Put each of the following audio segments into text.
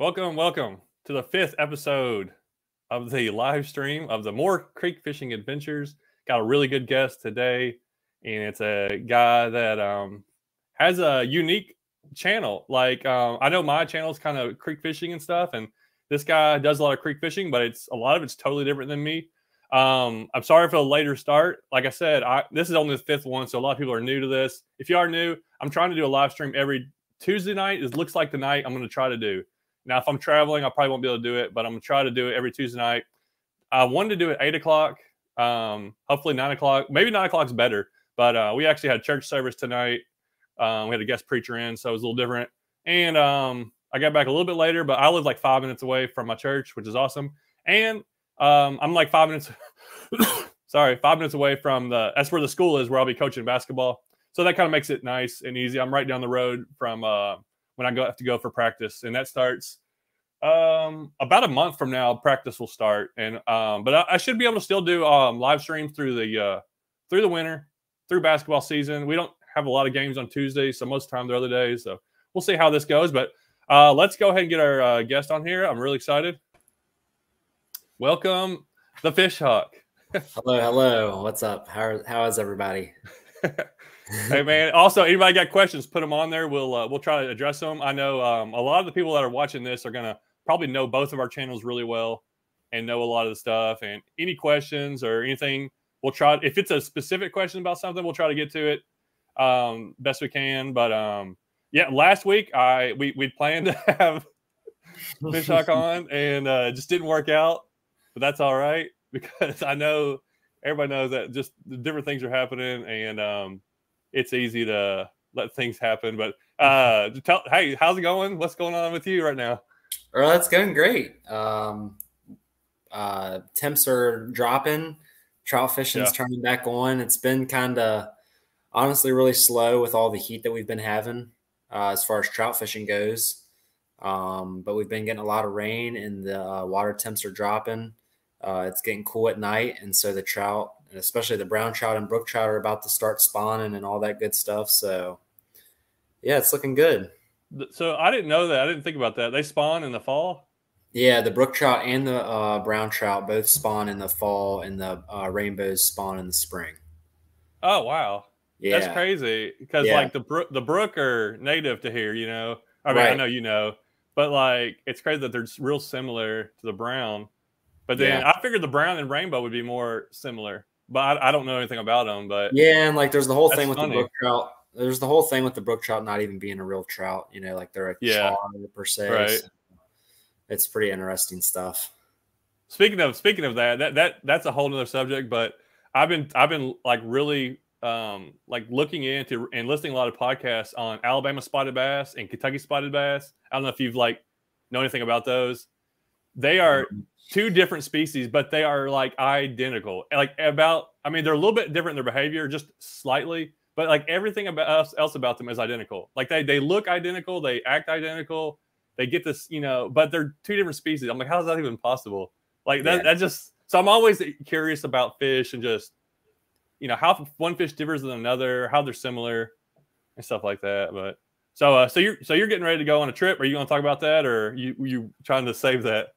Welcome, welcome to the fifth episode of the live stream of the More Creek Fishing Adventures. Got a really good guest today, and it's a guy that um, has a unique channel. Like um, I know my channel is kind of creek fishing and stuff, and this guy does a lot of creek fishing, but it's a lot of it's totally different than me. Um, I'm sorry for the later start. Like I said, I this is only the fifth one, so a lot of people are new to this. If you are new, I'm trying to do a live stream every Tuesday night. It looks like the night I'm going to try to do. Now, if I'm traveling, I probably won't be able to do it, but I'm gonna try to do it every Tuesday night. I wanted to do it eight o'clock, um, hopefully nine o'clock. Maybe nine o'clock is better, but uh, we actually had church service tonight. Um, we had a guest preacher in, so it was a little different. And um, I got back a little bit later, but I live like five minutes away from my church, which is awesome. And um, I'm like five minutes, sorry, five minutes away from the. That's where the school is, where I'll be coaching basketball. So that kind of makes it nice and easy. I'm right down the road from uh, when I go have to go for practice, and that starts um, about a month from now. Practice will start, and um, but I, I should be able to still do um, live streams through the uh, through the winter, through basketball season. We don't have a lot of games on Tuesdays, so most of the time they're other days. So we'll see how this goes. But uh, let's go ahead and get our uh, guest on here. I'm really excited. Welcome, the Fish Hawk. hello, hello. What's up? How how is everybody? hey man. Also, anybody got questions? Put them on there. We'll uh, we'll try to address them. I know um, a lot of the people that are watching this are gonna probably know both of our channels really well and know a lot of the stuff. And any questions or anything, we'll try. If it's a specific question about something, we'll try to get to it um, best we can. But um, yeah, last week I we we planned to have Fishhawk on and uh, just didn't work out. But that's all right because I know everybody knows that just different things are happening and um, it's easy to let things happen. But uh, tell, hey, how's it going? What's going on with you right now? Well, it's going great. Um, uh, temps are dropping. Trout fishing's yeah. turning back on. It's been kind of honestly really slow with all the heat that we've been having uh, as far as trout fishing goes. Um, but we've been getting a lot of rain and the uh, water temps are dropping. Uh, it's getting cool at night, and so the trout and especially the brown trout and brook trout are about to start spawning and all that good stuff. So, yeah, it's looking good. So I didn't know that. I didn't think about that. They spawn in the fall. Yeah, the brook trout and the uh, brown trout both spawn in the fall, and the uh, rainbows spawn in the spring. Oh wow, yeah, that's crazy. Because yeah. like the brook, the brook are native to here. You know, I mean, right. I know you know, but like it's crazy that they're real similar to the brown. But then yeah. I figured the brown and rainbow would be more similar but I, I, don't know anything about them. But yeah, and like there's the whole thing with funny. the brook trout. There's the whole thing with the brook trout not even being a real trout. You know, like they're a yeah. per se. Right. So it's pretty interesting stuff. Speaking of speaking of that, that that that's a whole other subject. But I've been I've been like really um like looking into and listening a lot of podcasts on Alabama spotted bass and Kentucky spotted bass. I don't know if you've like know anything about those. They are two different species, but they are like identical. Like about, I mean, they're a little bit different in their behavior, just slightly, but like everything about us else about them is identical. Like they they look identical, they act identical, they get this, you know, but they're two different species. I'm like, how is that even possible? Like that, yeah. that just so I'm always curious about fish and just you know how one fish differs than another, how they're similar, and stuff like that. But so uh, so you're so you're getting ready to go on a trip. Are you going to talk about that, or you you trying to save that?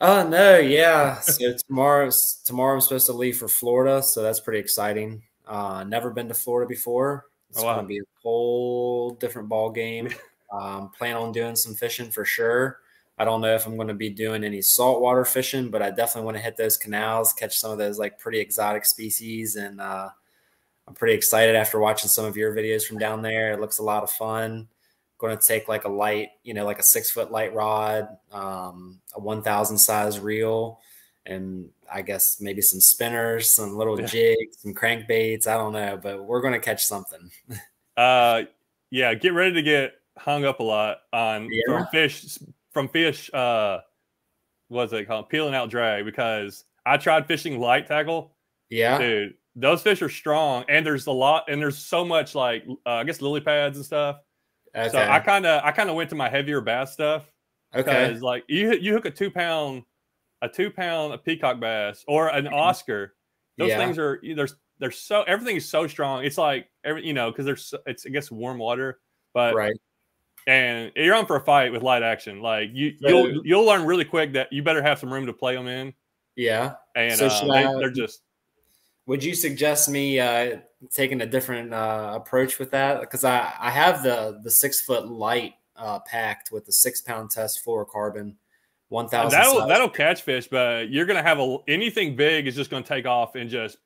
Oh no, yeah. So tomorrow's tomorrow I'm supposed to leave for Florida, so that's pretty exciting. Uh, never been to Florida before. It's oh, wow. to be a whole different ball game. Um, plan on doing some fishing for sure. I don't know if I'm going to be doing any saltwater fishing, but I definitely want to hit those canals, catch some of those like pretty exotic species, and uh, I'm pretty excited after watching some of your videos from down there. It looks a lot of fun going to take like a light, you know, like a six foot light rod, um, a 1000 size reel, and I guess maybe some spinners, some little yeah. jigs, some crankbaits. I don't know, but we're going to catch something. uh, yeah, get ready to get hung up a lot on yeah. from fish, from fish, uh, what's it called? Peeling out drag because I tried fishing light tackle. Yeah. Dude, those fish are strong and there's a lot and there's so much like uh, I guess lily pads and stuff Okay. So I kind of I kind of went to my heavier bass stuff. Okay. Because like you you hook a two pound a two pound a peacock bass or an mm-hmm. Oscar. Those yeah. things are there's they're so everything is so strong. It's like every you know because there's it's I guess warm water, but right. and you're on for a fight with light action. Like you, so, you'll you'll learn really quick that you better have some room to play them in. Yeah, and so uh, they, are just. Would you suggest me uh, taking a different uh, approach with that? Because I I have the the six foot light uh, packed with the six pound test fluorocarbon. One thousand. That'll that'll catch fish, but you're gonna have a anything big is just gonna take off and just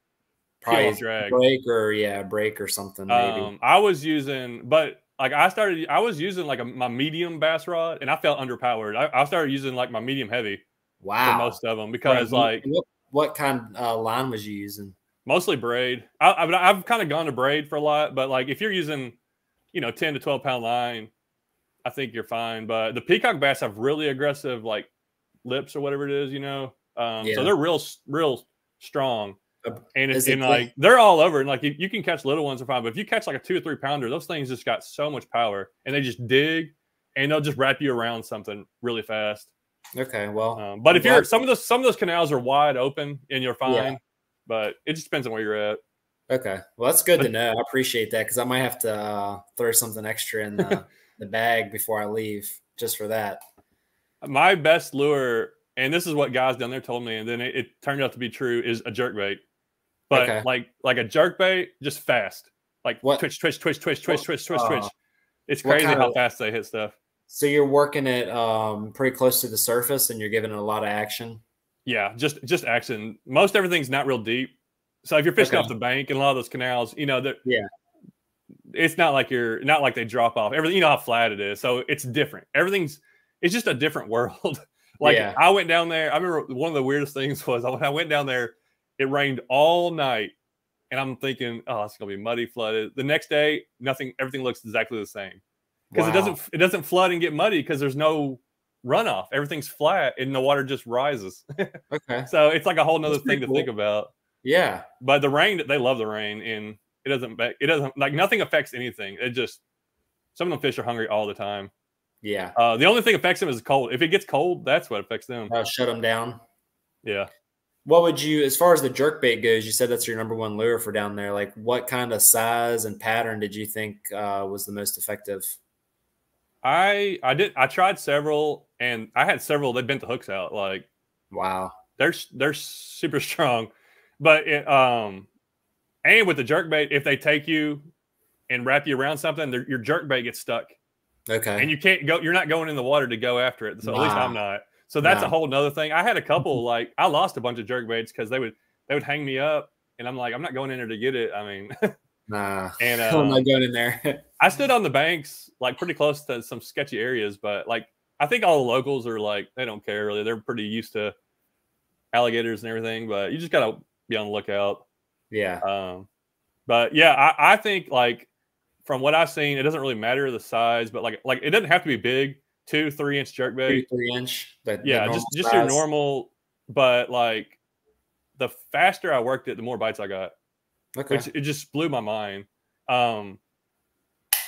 probably drag break or yeah break or something. Maybe. Um, I was using, but like I started, I was using like a, my medium bass rod, and I felt underpowered. I, I started using like my medium heavy. Wow. For most of them because like what, what kind of uh, line was you using? Mostly braid. I, I I've kind of gone to braid for a lot, but like if you're using, you know, ten to twelve pound line, I think you're fine. But the peacock bass have really aggressive like lips or whatever it is, you know. Um, yeah. So they're real, real strong and it's and like they're all over and like you, you can catch little ones are fine but if you catch like a two or three pounder those things just got so much power and they just dig and they'll just wrap you around something really fast okay well um, but I'm if you're some of those some of those canals are wide open and you're fine yeah. But it just depends on where you're at okay well that's good to know i appreciate that because i might have to uh, throw something extra in the, the bag before i leave just for that my best lure and this is what guys down there told me, and then it, it turned out to be true, is a jerk bait but okay. like like a jerk bait, just fast. Like what? twitch, twitch, twitch, twitch, twitch, twitch, twitch, uh, twitch. It's crazy how of, fast they hit stuff. So you're working it um, pretty close to the surface, and you're giving it a lot of action. Yeah, just just action. Most everything's not real deep. So if you're fishing okay. off the bank and a lot of those canals, you know that yeah, it's not like you're not like they drop off. Everything you know how flat it is, so it's different. Everything's it's just a different world. like yeah. I went down there. I remember one of the weirdest things was when I went down there it rained all night, and I'm thinking, oh, it's gonna be muddy, flooded. The next day, nothing. Everything looks exactly the same because wow. it doesn't it doesn't flood and get muddy because there's no runoff. Everything's flat and the water just rises. okay. So it's like a whole nother thing cool. to think about. Yeah. But the rain, they love the rain, and it doesn't. It doesn't like nothing affects anything. It just some of the fish are hungry all the time. Yeah. Uh, the only thing affects them is cold. If it gets cold, that's what affects them. Uh, shut them down. Yeah. What would you, as far as the jerk bait goes, you said that's your number one lure for down there. Like, what kind of size and pattern did you think uh, was the most effective? I I did I tried several, and I had several. They bent the hooks out. Like, wow, they're they're super strong. But it, um, and with the jerk bait, if they take you and wrap you around something, your jerk bait gets stuck. Okay, and you can't go. You're not going in the water to go after it. So at least I'm not. So that's a whole nother thing. I had a couple like I lost a bunch of jerk baits because they would they would hang me up, and I'm like, I'm not going in there to get it. I mean, nah, and I'm not going in there. I stood on the banks like pretty close to some sketchy areas, but like I think all the locals are like they don't care really. They're pretty used to alligators and everything, but you just gotta be on the lookout. Yeah. Um, but yeah, I, I think like from what I've seen, it doesn't really matter the size, but like like it doesn't have to be big two, three inch jerk bait. Two, three inch. yeah, just just your normal. But like, the faster I worked it, the more bites I got. Okay. Which it just blew my mind. Um,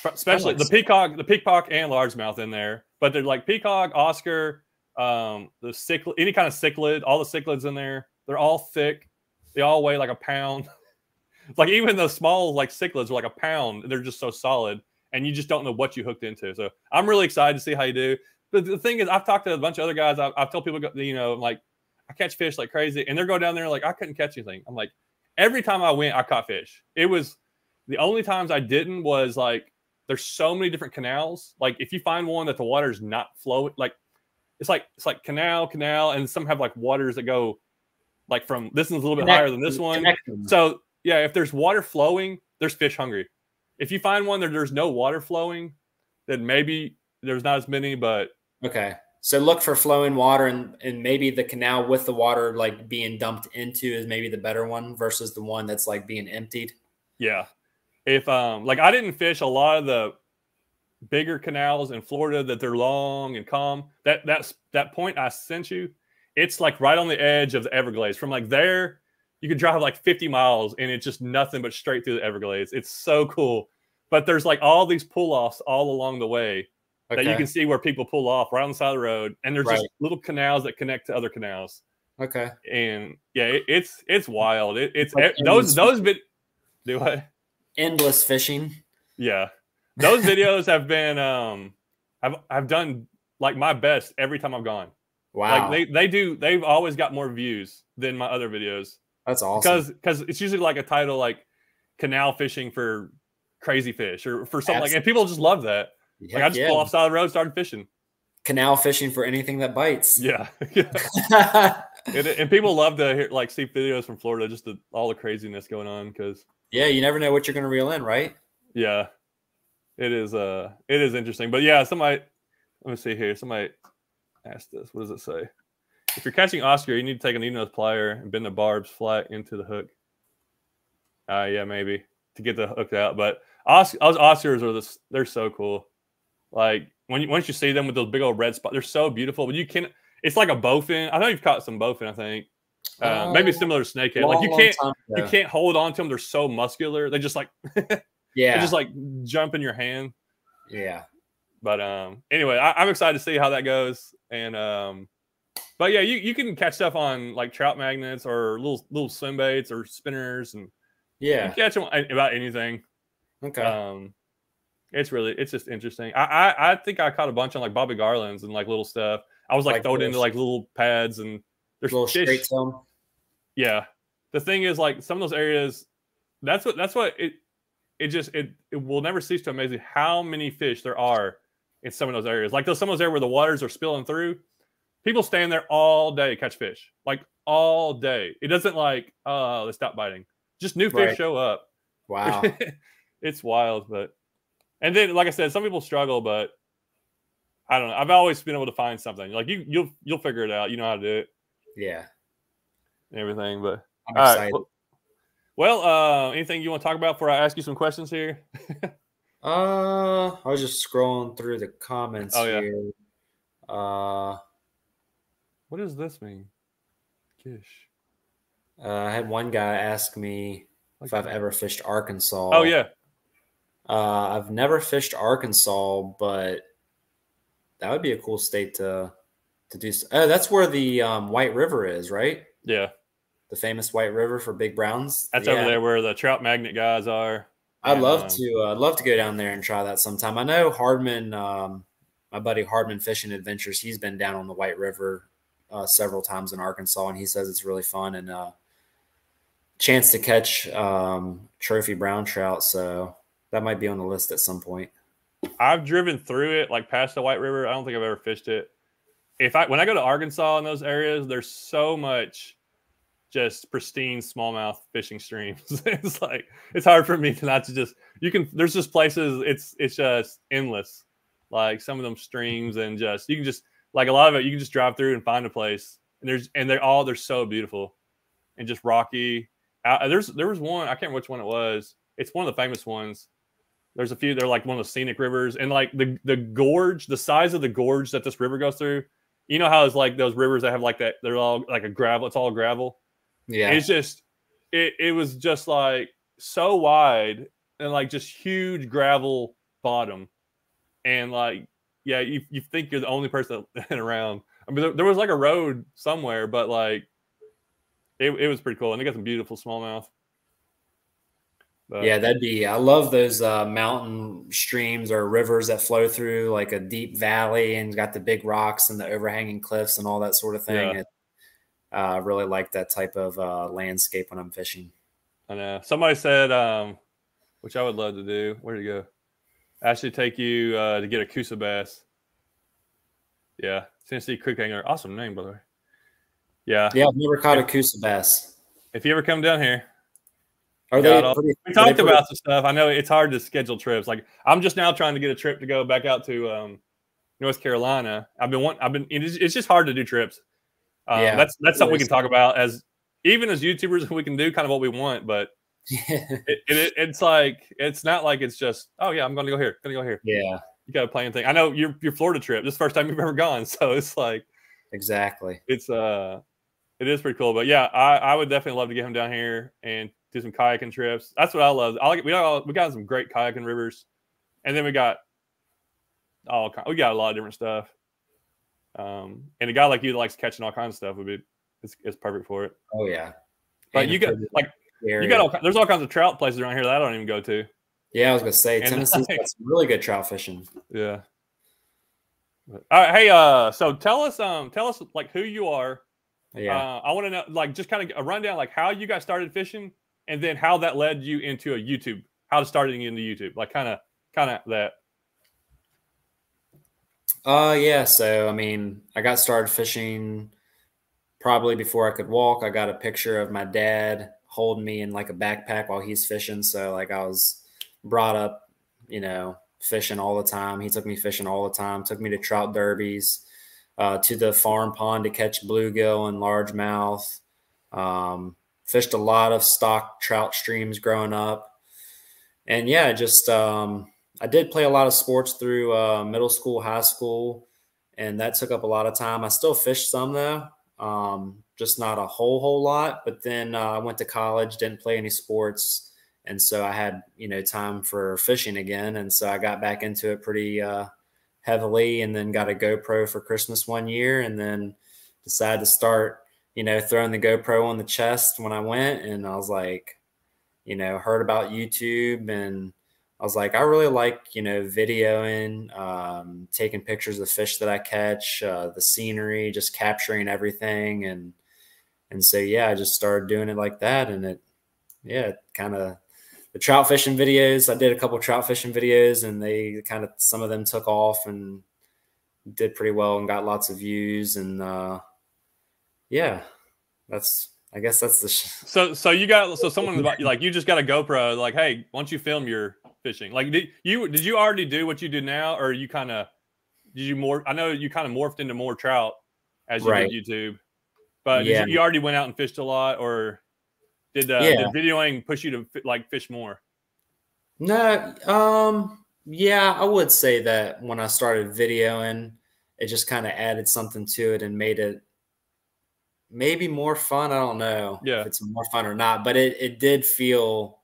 especially the peacock, the peacock and largemouth in there. But they're like peacock, Oscar, um, the cichlid, any kind of cichlid, all the cichlids in there. They're all thick. They all weigh like a pound. like even the small like cichlids are like a pound. They're just so solid and you just don't know what you hooked into. So I'm really excited to see how you do. But the thing is, I've talked to a bunch of other guys. I've, I've told people, you know, like I catch fish like crazy, and they're going down there like I couldn't catch anything. I'm like, every time I went, I caught fish. It was the only times I didn't was like there's so many different canals. Like if you find one that the water's not flowing, like it's like it's like canal, canal, and some have like waters that go like from this one's a little bit Connect, higher than this one. So yeah, if there's water flowing, there's fish hungry. If you find one that there's no water flowing, then maybe there's not as many, but okay. So look for flowing water and, and maybe the canal with the water like being dumped into is maybe the better one versus the one that's like being emptied. Yeah. If um like I didn't fish a lot of the bigger canals in Florida that they're long and calm. That that's that point I sent you, it's like right on the edge of the Everglades. From like there you can drive like 50 miles and it's just nothing but straight through the Everglades. It's so cool. But there's like all these pull offs all along the way okay. that you can see where people pull off right on the side of the road. And there's right. just little canals that connect to other canals. Okay. And yeah, it, it's it's wild. It, it's those those bit do I endless fishing. Yeah. Those videos have been um I've I've done like my best every time I've gone. Wow. Like they they do they've always got more views than my other videos. That's awesome. Because because it's usually like a title like canal fishing for crazy fish or for something like and people just love that. Heck like I just yeah. pull off side of the road, started fishing. Canal fishing for anything that bites. Yeah. and, and, people love to hear like see videos from Florida, just the, all the craziness going on because yeah, you never know what you're gonna reel in, right? Yeah. It is uh it is interesting. But yeah, somebody let me see here. Somebody asked this. What does it say? If you're catching Oscar, you need to take an nose plier and bend the barbs flat into the hook. Uh, yeah, maybe to get the hook out. But Oscar, Oscars are this, they're so cool. Like when you, once you see them with those big old red spots, they're so beautiful. But you can, it's like a bowfin. I know you've caught some bowfin. I think uh, maybe similar to snakehead. Long, like you can't, you can't hold on to them. They're so muscular. They just like, yeah, they just like jump in your hand. Yeah. But um, anyway, I, am excited to see how that goes. And um, but yeah, you, you can catch stuff on like trout magnets or little little swim baits or spinners, and yeah, catch them about anything. Okay. Um, it's really it's just interesting. I, I I think I caught a bunch on like Bobby Garlands and like little stuff. I was like, like throwing into like little pads and there's a little straight Yeah. The thing is, like some of those areas, that's what that's what it it just it it will never cease to amaze me how many fish there are in some of those areas. Like those some of those areas where the waters are spilling through, people stand there all day catch fish, like all day. It doesn't like, oh, let's stop biting. Just new fish right. show up. Wow, it's wild. But and then, like I said, some people struggle, but I don't know. I've always been able to find something. Like you, you'll you'll figure it out. You know how to do it. Yeah, everything. But I'm excited. Right. Well, uh, anything you want to talk about before I ask you some questions here? Uh, I was just scrolling through the comments oh, yeah. here. Uh, what does this mean? Kish. Uh, I had one guy ask me if I've ever fished Arkansas. Oh yeah. Uh, I've never fished Arkansas, but that would be a cool state to to do. Oh, that's where the um, White River is, right? Yeah. The famous White River for big browns. That's yeah. over there where the trout magnet guys are. I'd love um, to. Uh, I'd love to go down there and try that sometime. I know Hardman, um, my buddy Hardman Fishing Adventures. He's been down on the White River uh, several times in Arkansas, and he says it's really fun and uh, chance to catch um, trophy brown trout. So that might be on the list at some point. I've driven through it, like past the White River. I don't think I've ever fished it. If I when I go to Arkansas in those areas, there's so much just pristine smallmouth fishing streams. it's like it's hard for me to not to just you can there's just places it's it's just endless. Like some of them streams and just you can just like a lot of it you can just drive through and find a place and there's and they're all they're so beautiful and just rocky. There's there was one I can't remember which one it was. It's one of the famous ones. There's a few. They're like one of the scenic rivers, and like the the gorge, the size of the gorge that this river goes through. You know how it's like those rivers that have like that. They're all like a gravel. It's all gravel yeah. It's just it it was just like so wide and like just huge gravel bottom. And like, yeah, you, you think you're the only person around. I mean, there, there, was like a road somewhere, but like it, it was pretty cool. And they got some beautiful smallmouth. But, yeah, that'd be. I love those uh, mountain streams or rivers that flow through like a deep valley and got the big rocks and the overhanging cliffs and all that sort of thing. Yeah. It, I uh, really like that type of uh, landscape when I'm fishing. I know. Somebody said, um, which I would love to do. Where to go? Actually, take you uh, to get a Coosa bass. Yeah, Tennessee Creek Angler. Awesome name, by the way. Yeah. Yeah, I've never caught a Coosa bass. If you ever come down here, are they? Pretty, we talked about some stuff. I know it's hard to schedule trips. Like I'm just now trying to get a trip to go back out to um, North Carolina. I've been want. I've been. It's, it's just hard to do trips. Um, yeah, that's that's something we can talk about as even as YouTubers. We can do kind of what we want, but it, it, it's like it's not like it's just oh yeah, I'm going to go here, going to go here. Yeah, you got a plan thing. I know your your Florida trip. This first time you've ever gone, so it's like exactly. It's uh, it is pretty cool. But yeah, I I would definitely love to get him down here and do some kayaking trips. That's what I love. I like we got we got some great kayaking rivers, and then we got all we got a lot of different stuff. Um, and a guy like you that likes catching all kinds of stuff would be it's, it's perfect for it. Oh yeah, but and you got like area. you got all there's all kinds of trout places around here that I don't even go to. Yeah, I was gonna say and Tennessee's got some really good trout fishing. Yeah, All right, hey, uh, so tell us, um, tell us like who you are. Yeah, uh, I want to know, like, just kind of a rundown, like how you got started fishing, and then how that led you into a YouTube, how to starting into YouTube, like kind of, kind of that. Uh, yeah. So I mean, I got started fishing probably before I could walk. I got a picture of my dad holding me in like a backpack while he's fishing. So like I was brought up, you know, fishing all the time. He took me fishing all the time, took me to trout derbies, uh, to the farm pond to catch bluegill and largemouth. Um, fished a lot of stock trout streams growing up. And yeah, just um, I did play a lot of sports through uh, middle school, high school, and that took up a lot of time. I still fished some though, um, just not a whole whole lot. But then uh, I went to college, didn't play any sports, and so I had you know time for fishing again, and so I got back into it pretty uh, heavily, and then got a GoPro for Christmas one year, and then decided to start you know throwing the GoPro on the chest when I went, and I was like, you know, heard about YouTube and I was like, I really like, you know, videoing, um, taking pictures of fish that I catch, uh, the scenery, just capturing everything. And, and so, yeah, I just started doing it like that. And it, yeah, kind of the trout fishing videos. I did a couple trout fishing videos and they kind of, some of them took off and did pretty well and got lots of views. And, uh, yeah, that's, I guess that's the. so, so you got, so someone like, you just got a GoPro, like, Hey, why don't you film your fishing? Like, did you did you already do what you do now, or you kind of did you more? I know you kind of morphed into more trout as you right. did YouTube, but yeah. you, you, already went out and fished a lot, or did uh, yeah. did videoing push you to like fish more? No, um, yeah, I would say that when I started videoing, it just kind of added something to it and made it maybe more fun. I don't know yeah. if it's more fun or not, but it, it did feel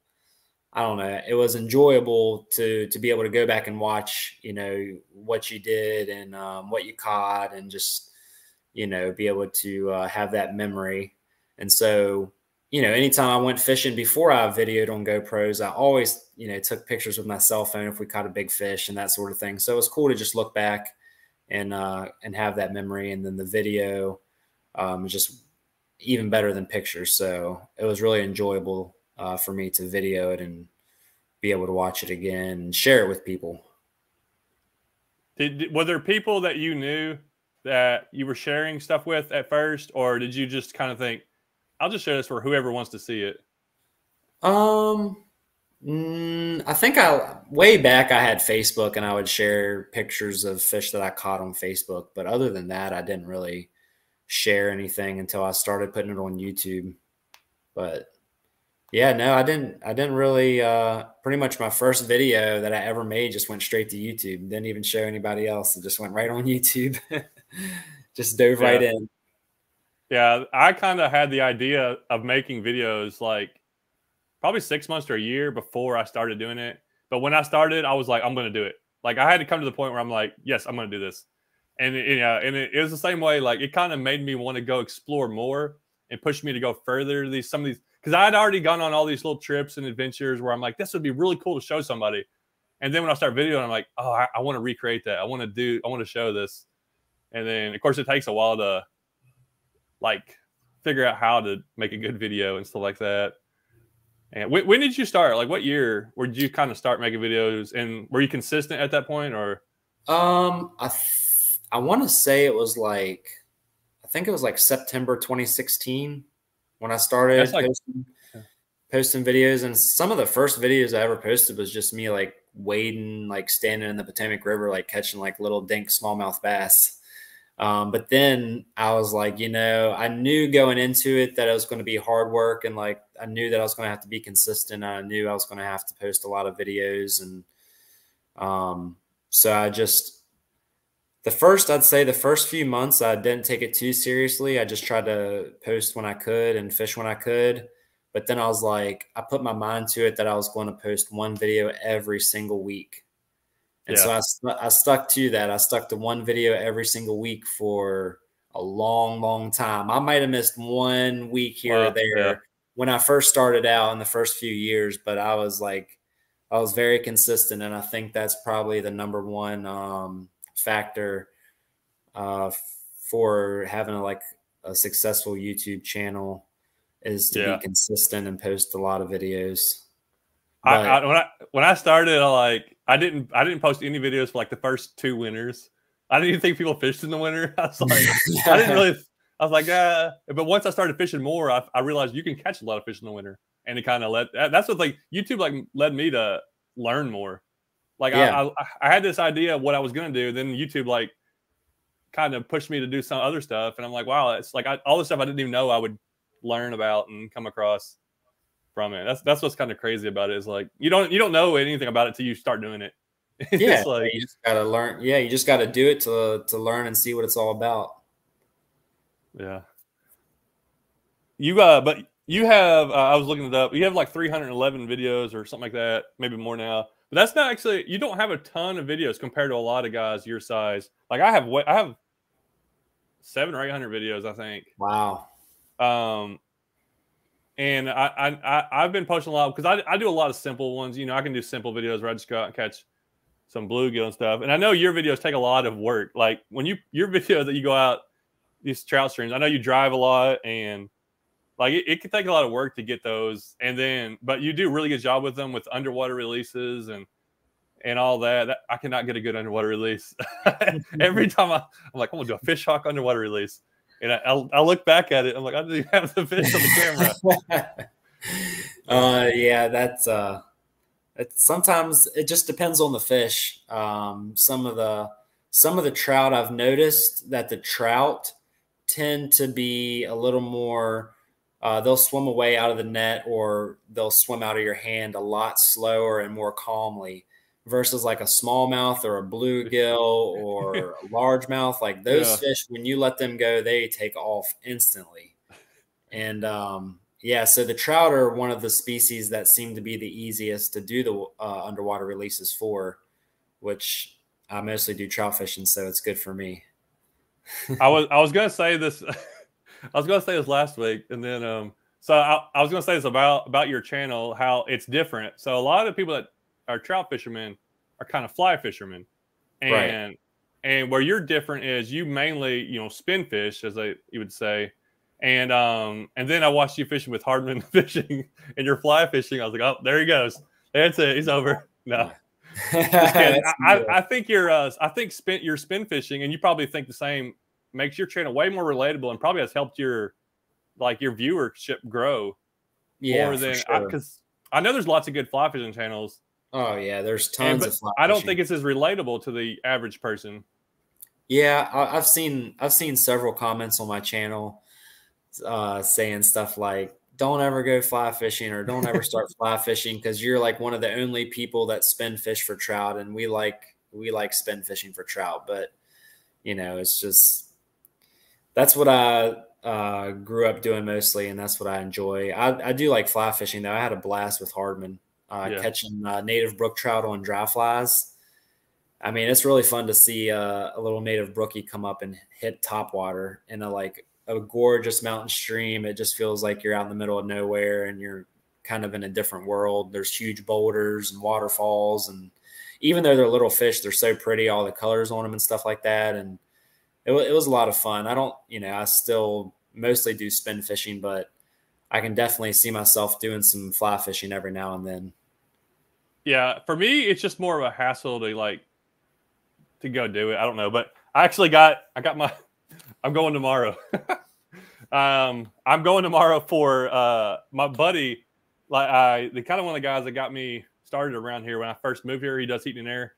I don't know. It was enjoyable to to be able to go back and watch, you know, what you did and um, what you caught, and just you know be able to uh, have that memory. And so, you know, anytime I went fishing before I videoed on GoPros, I always you know took pictures with my cell phone if we caught a big fish and that sort of thing. So it was cool to just look back and uh, and have that memory, and then the video um, just even better than pictures. So it was really enjoyable uh, for me to video it and be able to watch it again and share it with people. Did were there people that you knew that you were sharing stuff with at first, or did you just kind of think, "I'll just share this for whoever wants to see it"? Um, mm, I think I way back I had Facebook and I would share pictures of fish that I caught on Facebook, but other than that, I didn't really share anything until I started putting it on YouTube. But yeah, no, I didn't. I didn't really. Uh, pretty much my first video that I ever made just went straight to YouTube. Didn't even show anybody else. It just went right on YouTube. just dove yeah. right in. Yeah, I kind of had the idea of making videos like probably six months or a year before I started doing it. But when I started, I was like, I'm going to do it. Like I had to come to the point where I'm like, yes, I'm going to do this. And it, yeah, and it, it was the same way. Like it kind of made me want to go explore more and push me to go further. These some of these because I had already gone on all these little trips and adventures where I'm like, this would be really cool to show somebody. And then when I start videoing, I'm like, oh, I, I want to recreate that. I want to do, I want to show this. And then, of course, it takes a while to like figure out how to make a good video and stuff like that. And when, when did you start? Like, what year? Where did you kind of start making videos? And were you consistent at that point, or? Um, I th- I want to say it was like, I think it was like September 2016 when I started like, posting, posting videos. And some of the first videos I ever posted was just me like wading, like standing in the Potomac River, like catching like little dink smallmouth bass. Um, but then I was like, you know, I knew going into it that it was going to be hard work, and like I knew that I was going to have to be consistent. I knew I was going to have to post a lot of videos, and um, so I just the first i'd say the first few months i didn't take it too seriously. I just tried to post when i could and fish when i could. But then i was like i put my mind to it that i was going to post one video every single week. And yeah. so I, I stuck to that. I stuck to one video every single week for a long long time. I might have missed one week here or there yeah. when i first started out in the first few years but i was like i was very consistent and i think that's probably the number one um, factor uh, for having a, like a successful YouTube channel is to yeah. be consistent and post a lot of videos. I, I, when I when I started, I like I didn't I didn't post any videos for like the first two winners. I didn't even think people fished in the winter. I was like, yeah. I didn't really. I was like, ah. But once I started fishing more, I, I realized you can catch a lot of fish in the winter, and it kind of let. That's what like YouTube like led me to learn more. Like yeah. I, I, I had this idea of what I was gonna do, then YouTube like kind of pushed me to do some other stuff, and I'm like, wow, it's like I, all the stuff I didn't even know I would learn about and come across from it. That's that's what's kind of crazy about it is like you don't you don't know anything about it till you start doing it. yeah, like, you just gotta learn. Yeah, you just gotta do it to to learn and see what it's all about. Yeah. You uh, but you have uh, I was looking it up. You have like 311 videos or something like that, maybe more now. But that's not actually you don't have a ton of videos compared to a lot of guys your size. Like I have what I have seven or eight hundred videos, I think. Wow. Um, and I, I, I've been posting a lot because I, I do a lot of simple ones. You know, I can do simple videos where I just go out and catch some bluegill and stuff. And I know your videos take a lot of work. Like when you your videos that you go out these trout streams, I know you drive a lot and like it, it can take a lot of work to get those. And then, but you do a really good job with them with underwater releases and and all that. that I cannot get a good underwater release. Every time I, I'm like, I'm gonna do a fish hawk underwater release and I, I'll, I'll look back at it. I'm like, I didn't even have the fish on the camera. uh, yeah, that's uh, it's sometimes it just depends on the fish. Um, some of the some of the trout I've noticed that the trout tend to be a little more. Uh, they'll swim away out of the net or they'll swim out of your hand a lot slower and more calmly versus like a smallmouth or a bluegill or a largemouth. Like those yeah. fish, when you let them go, they take off instantly. And um, yeah, so the trout are one of the species that seem to be the easiest to do the uh, underwater releases for, which I mostly do trout fishing, so it's good for me. I was I was gonna say this, I was gonna say this last week, and then um, so I, I was gonna say this about about your channel, how it's different. So a lot of people that are trout fishermen are kind of fly fishermen, and right. and where you're different is you mainly you know spin fish as I you would say, and um and then I watched you fishing with Hardman fishing and you're fly fishing. I was like, oh, there he goes. That's it. He's over. No. I, I, I, think you're uh, I think spin you're spin fishing and you probably think the same makes your channel way more relatable and probably has helped your like your viewership grow yeah, more than because sure. I, I, know there's lots of good fly fishing channels Oh yeah, there's tons and, of. I don't think it's as relatable to the average person. Yeah, I, have seen I've seen several comments on my channel uh, saying stuff like, "Don't ever go fly fishing" or "Don't ever start fly fishing" because you're like one of the only people that spin fish for trout, and we like we like spin fishing for trout. But you know, it's just that's what I uh, grew up doing mostly, and that's what I enjoy. I, I do like fly fishing though. I had a blast with Hardman uh, yeah. catching uh, native brook trout on dry flies. I mean, it's really fun to see uh, a little native brookie come up and hit top water in a like a gorgeous mountain stream. It just feels like you're out in the middle of nowhere and you're kind of in a different world. There's huge boulders and waterfalls, and even though they're little fish, they're so pretty. All the colors on them and stuff like that, and it, it was a lot of fun. I don't, you know, I still mostly do spin fishing, but I can definitely see myself doing some fly fishing every now and then. Yeah, for me, it's just more of a hassle to like to go do it. I don't know, but I actually got I got my I'm going tomorrow. um, I'm going tomorrow for uh my buddy. Like I, the kind of one of the guys that got me started around here when I first moved here. He does heating and air.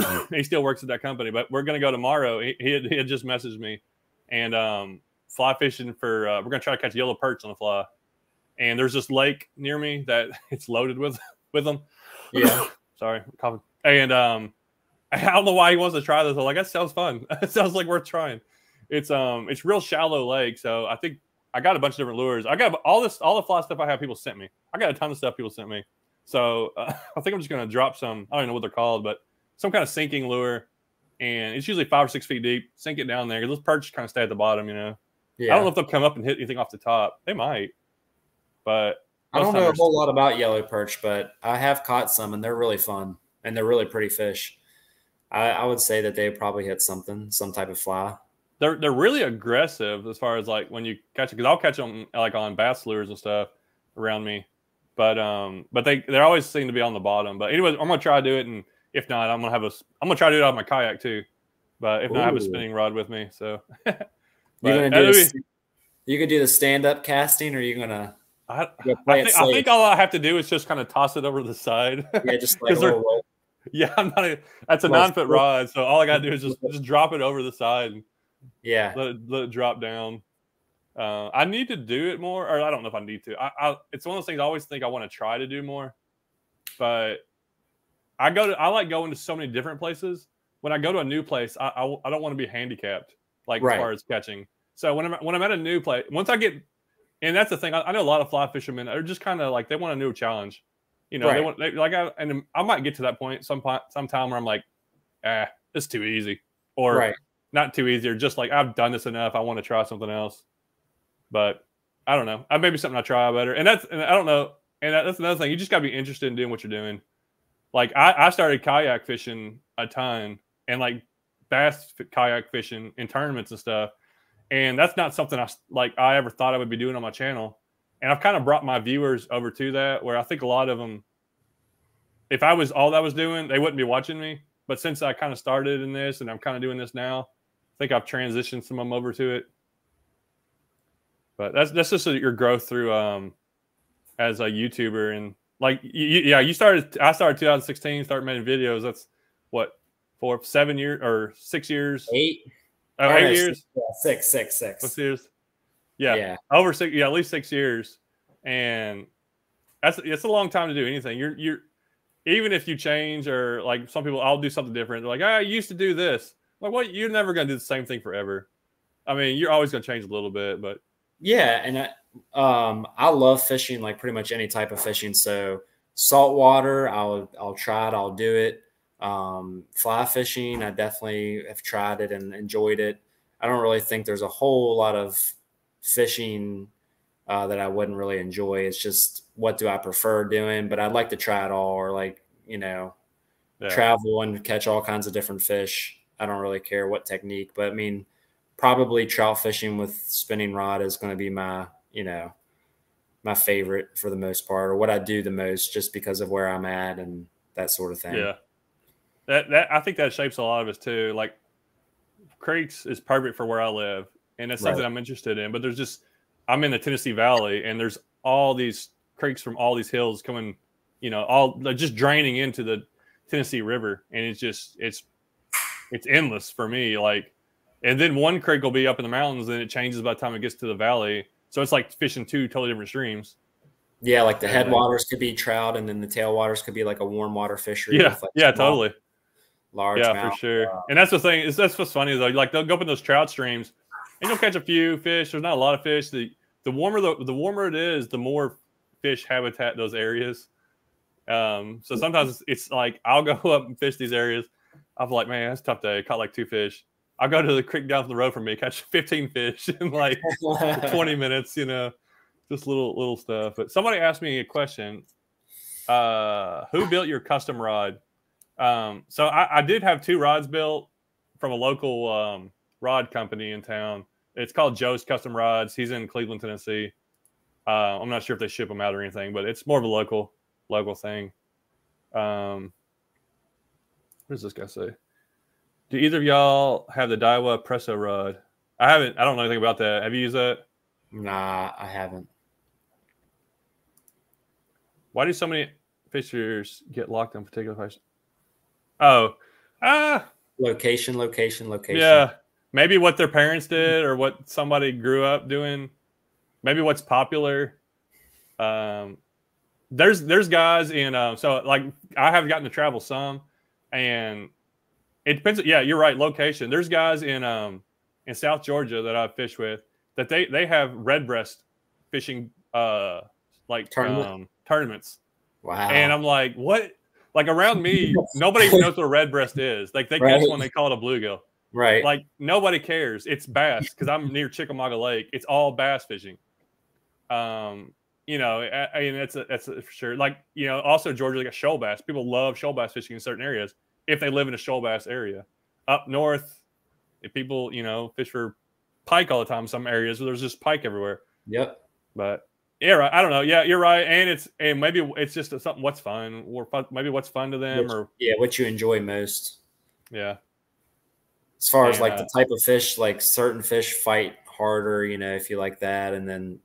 he still works at that company, but we're gonna go tomorrow. He, he, had, he had just messaged me, and um, fly fishing for. Uh, we're gonna try to catch yellow perch on the fly. And there's this lake near me that it's loaded with with them. Yeah. Sorry, coughing. And um, I don't know why he wants to try this. I'm like, that sounds fun. it sounds like worth trying. It's um, it's real shallow lake, so I think I got a bunch of different lures. I got all this, all the fly stuff I have. People sent me. I got a ton of stuff people sent me. So uh, I think I'm just gonna drop some. I don't know what they're called, but some kind of sinking lure, and it's usually five or six feet deep. Sink it down there because those perch kind of stay at the bottom. You know. Yeah. I don't know if they'll come up and hit anything off the top. They might, but I don't know a whole lot about yellow perch, but I have caught some and they're really fun and they're really pretty fish. I, I would say that they probably hit something, some type of fly. They're they're really aggressive as far as like when you catch it because I'll catch them like on bass lures and stuff around me, but um but they they always seem to be on the bottom. But anyway, I'm gonna try to do it, and if not, I'm gonna have a I'm gonna try to do it on my kayak too. But if Ooh. not, I have a spinning rod with me. So you're gonna do this, you can do the stand up casting, or you're gonna I, I, think, I, think, all I have to do is just kind of toss it over the side. Yeah, just like Yeah, I'm not. A, that's a nine foot rod, so all I gotta do is just just drop it over the side. Yeah, let it, let it drop down. Uh, I need to do it more, or I don't know if I need to. I, I it's one of those things I always think I want to try to do more, but I go to I like going to so many different places. When I go to a new place, I I, I don't want to be handicapped like right. as far as catching. So when I'm when I'm at a new place, once I get, and that's the thing, I, I know a lot of fly fishermen are just kind of like they want a new challenge. You know, right. they want they, like I and I might get to that point some sometime where I'm like, ah, it's too easy, or right. not too easy, or just like I've done this enough. I want to try something else. But I don't know. I maybe something I try better, and that's and I don't know. And that's another thing. You just got to be interested in doing what you're doing. Like I, I started kayak fishing a ton, and like bass kayak fishing in tournaments and stuff. And that's not something I like I ever thought I would be doing on my channel and I've kind of brought my viewers over to that where I think a lot of them, if I was all that was doing, they wouldn't be watching me. But since I kind of started in this and I'm kind of doing this now, I think I've transitioned some of them over to it. But that's that's just your growth through um as a YouTuber and like you, yeah, you started. I started 2016, started making videos. That's what for seven years or six years, eight, oh, eight years, yeah, six, six, six. Six years. Yeah. yeah. Over six, yeah, at least six years. And that's it's a long time to do anything. You're you're even if you change or like some people, I'll do something different. They're like, oh, I used to do this. Like, what? You're never gonna do the same thing forever. I mean, you're always gonna change a little bit, but yeah, and I, um, I love fishing, like pretty much any type of fishing. So saltwater, I'll I'll try it, I'll do it. Um, fly fishing, I definitely have tried it and enjoyed it. I don't really think there's a whole lot of fishing uh, that I wouldn't really enjoy. It's just what do I prefer doing? But I'd like to try it all, or like you know, yeah. travel and catch all kinds of different fish. I don't really care what technique, but I mean, probably trout fishing with spinning rod is going to be my you know my favorite for the most part, or what I do the most, just because of where I'm at and that sort of thing. Yeah, that that I think that shapes a lot of us too. Like creeks is perfect for where I live and it's something right. I'm interested in. But there's just I'm in the Tennessee Valley, and there's all these creeks from all these hills coming, you know, all just draining into the Tennessee River, and it's just it's it's endless for me. Like, and then one creek will be up in the mountains, and it changes by the time it gets to the valley. So it's like fishing two totally different streams. Yeah, like the headwaters could be trout, and then the tailwaters could be like a warm water fishery. Yeah, like yeah, totally. Large, yeah, mouth. for sure. Uh, and that's the thing. Is that's what's funny is like they'll go up in those trout streams, and you'll catch a few fish. There's not a lot of fish. The the warmer the, the warmer it is, the more fish habitat those areas. Um, so sometimes it's, it's, like I'll go up and fish these areas. I'm like, man, that's tough day. Caught like two fish. I'll go to the creek down the road from me, catch 15 fish in like 20 minutes, you know, just little little stuff. But somebody asked me a question. Uh, who built your custom rod? Um, so I, I did have two rods built from a local um, rod company in town. It's called Joe's Custom Rods. He's in Cleveland, Tennessee. Uh, I'm not sure if they ship them out or anything, but it's more of a local local thing. Um, what does this guy say? Do either of y'all have the Daiwa Presso rod? I haven't. I don't know anything about that. Have you used that? Nah, I haven't. Why do so many fishers get locked on particular fish? Oh, ah, location, location, location. Yeah, maybe what their parents did or what somebody grew up doing maybe what's popular um, there's there's guys in uh, so like i have gotten to travel some and it depends yeah you're right location there's guys in um in south georgia that i fish with that they they have redbreast fishing uh like Tournament. um, tournaments wow and i'm like what like around me nobody even knows what a redbreast is like they right. catch one they call it a bluegill Right. Like nobody cares. It's bass because I'm near Chickamauga Lake. It's all bass fishing. Um, you know, I, I mean, that's a, that's a, for sure. Like, you know, also Georgia, like a shoal bass. People love shoal bass fishing in certain areas. If they live in a shoal bass area. Up north, if people you know fish for pike all the time, some areas where there's just pike everywhere. Yep. But yeah, right. I don't know. Yeah, you're right. And it's and maybe it's just something what's fun or maybe what's fun to them Which, or yeah, what you enjoy most. Yeah. As far and, as like uh, the type of fish, like certain fish fight harder, you know, if you like that, and then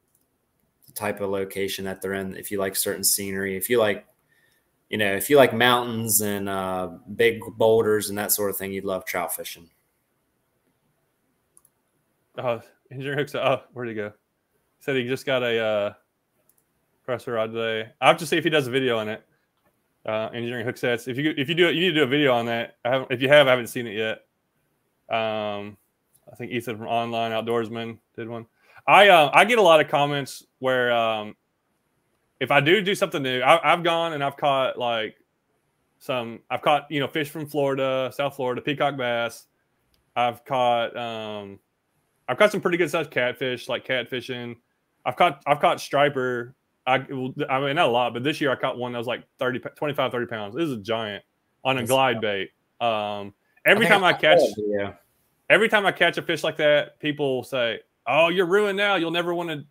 the type of location that they're in, if you like certain scenery, if you like, you know, if you like mountains and uh, big boulders and that sort of thing, you'd love trout fishing. Oh, engineer hooks. Oh, where'd he go? He said he just got a uh, presser rod today. I have to see if he does a video on it. Uh, engineering hook sets. If you if you do it, you need to do a video on that. I haven't, if you have, I haven't seen it yet. Um, I think Ethan from Online Outdoorsman did one. I uh, I get a lot of comments where um, if I do do something new, I, I've gone and I've caught like some. I've caught you know fish from Florida, South Florida, peacock bass. I've caught um, I've caught some pretty good sized catfish, like catfishing. I've caught I've caught striper. I I mean not a lot, but this year I caught one that was like 30, 25, 30 pounds. This is a giant on a That's glide bait. Um, every I time I catch, yeah. every time I catch a fish like that, people say, "Oh, you're ruined now. You'll never want to,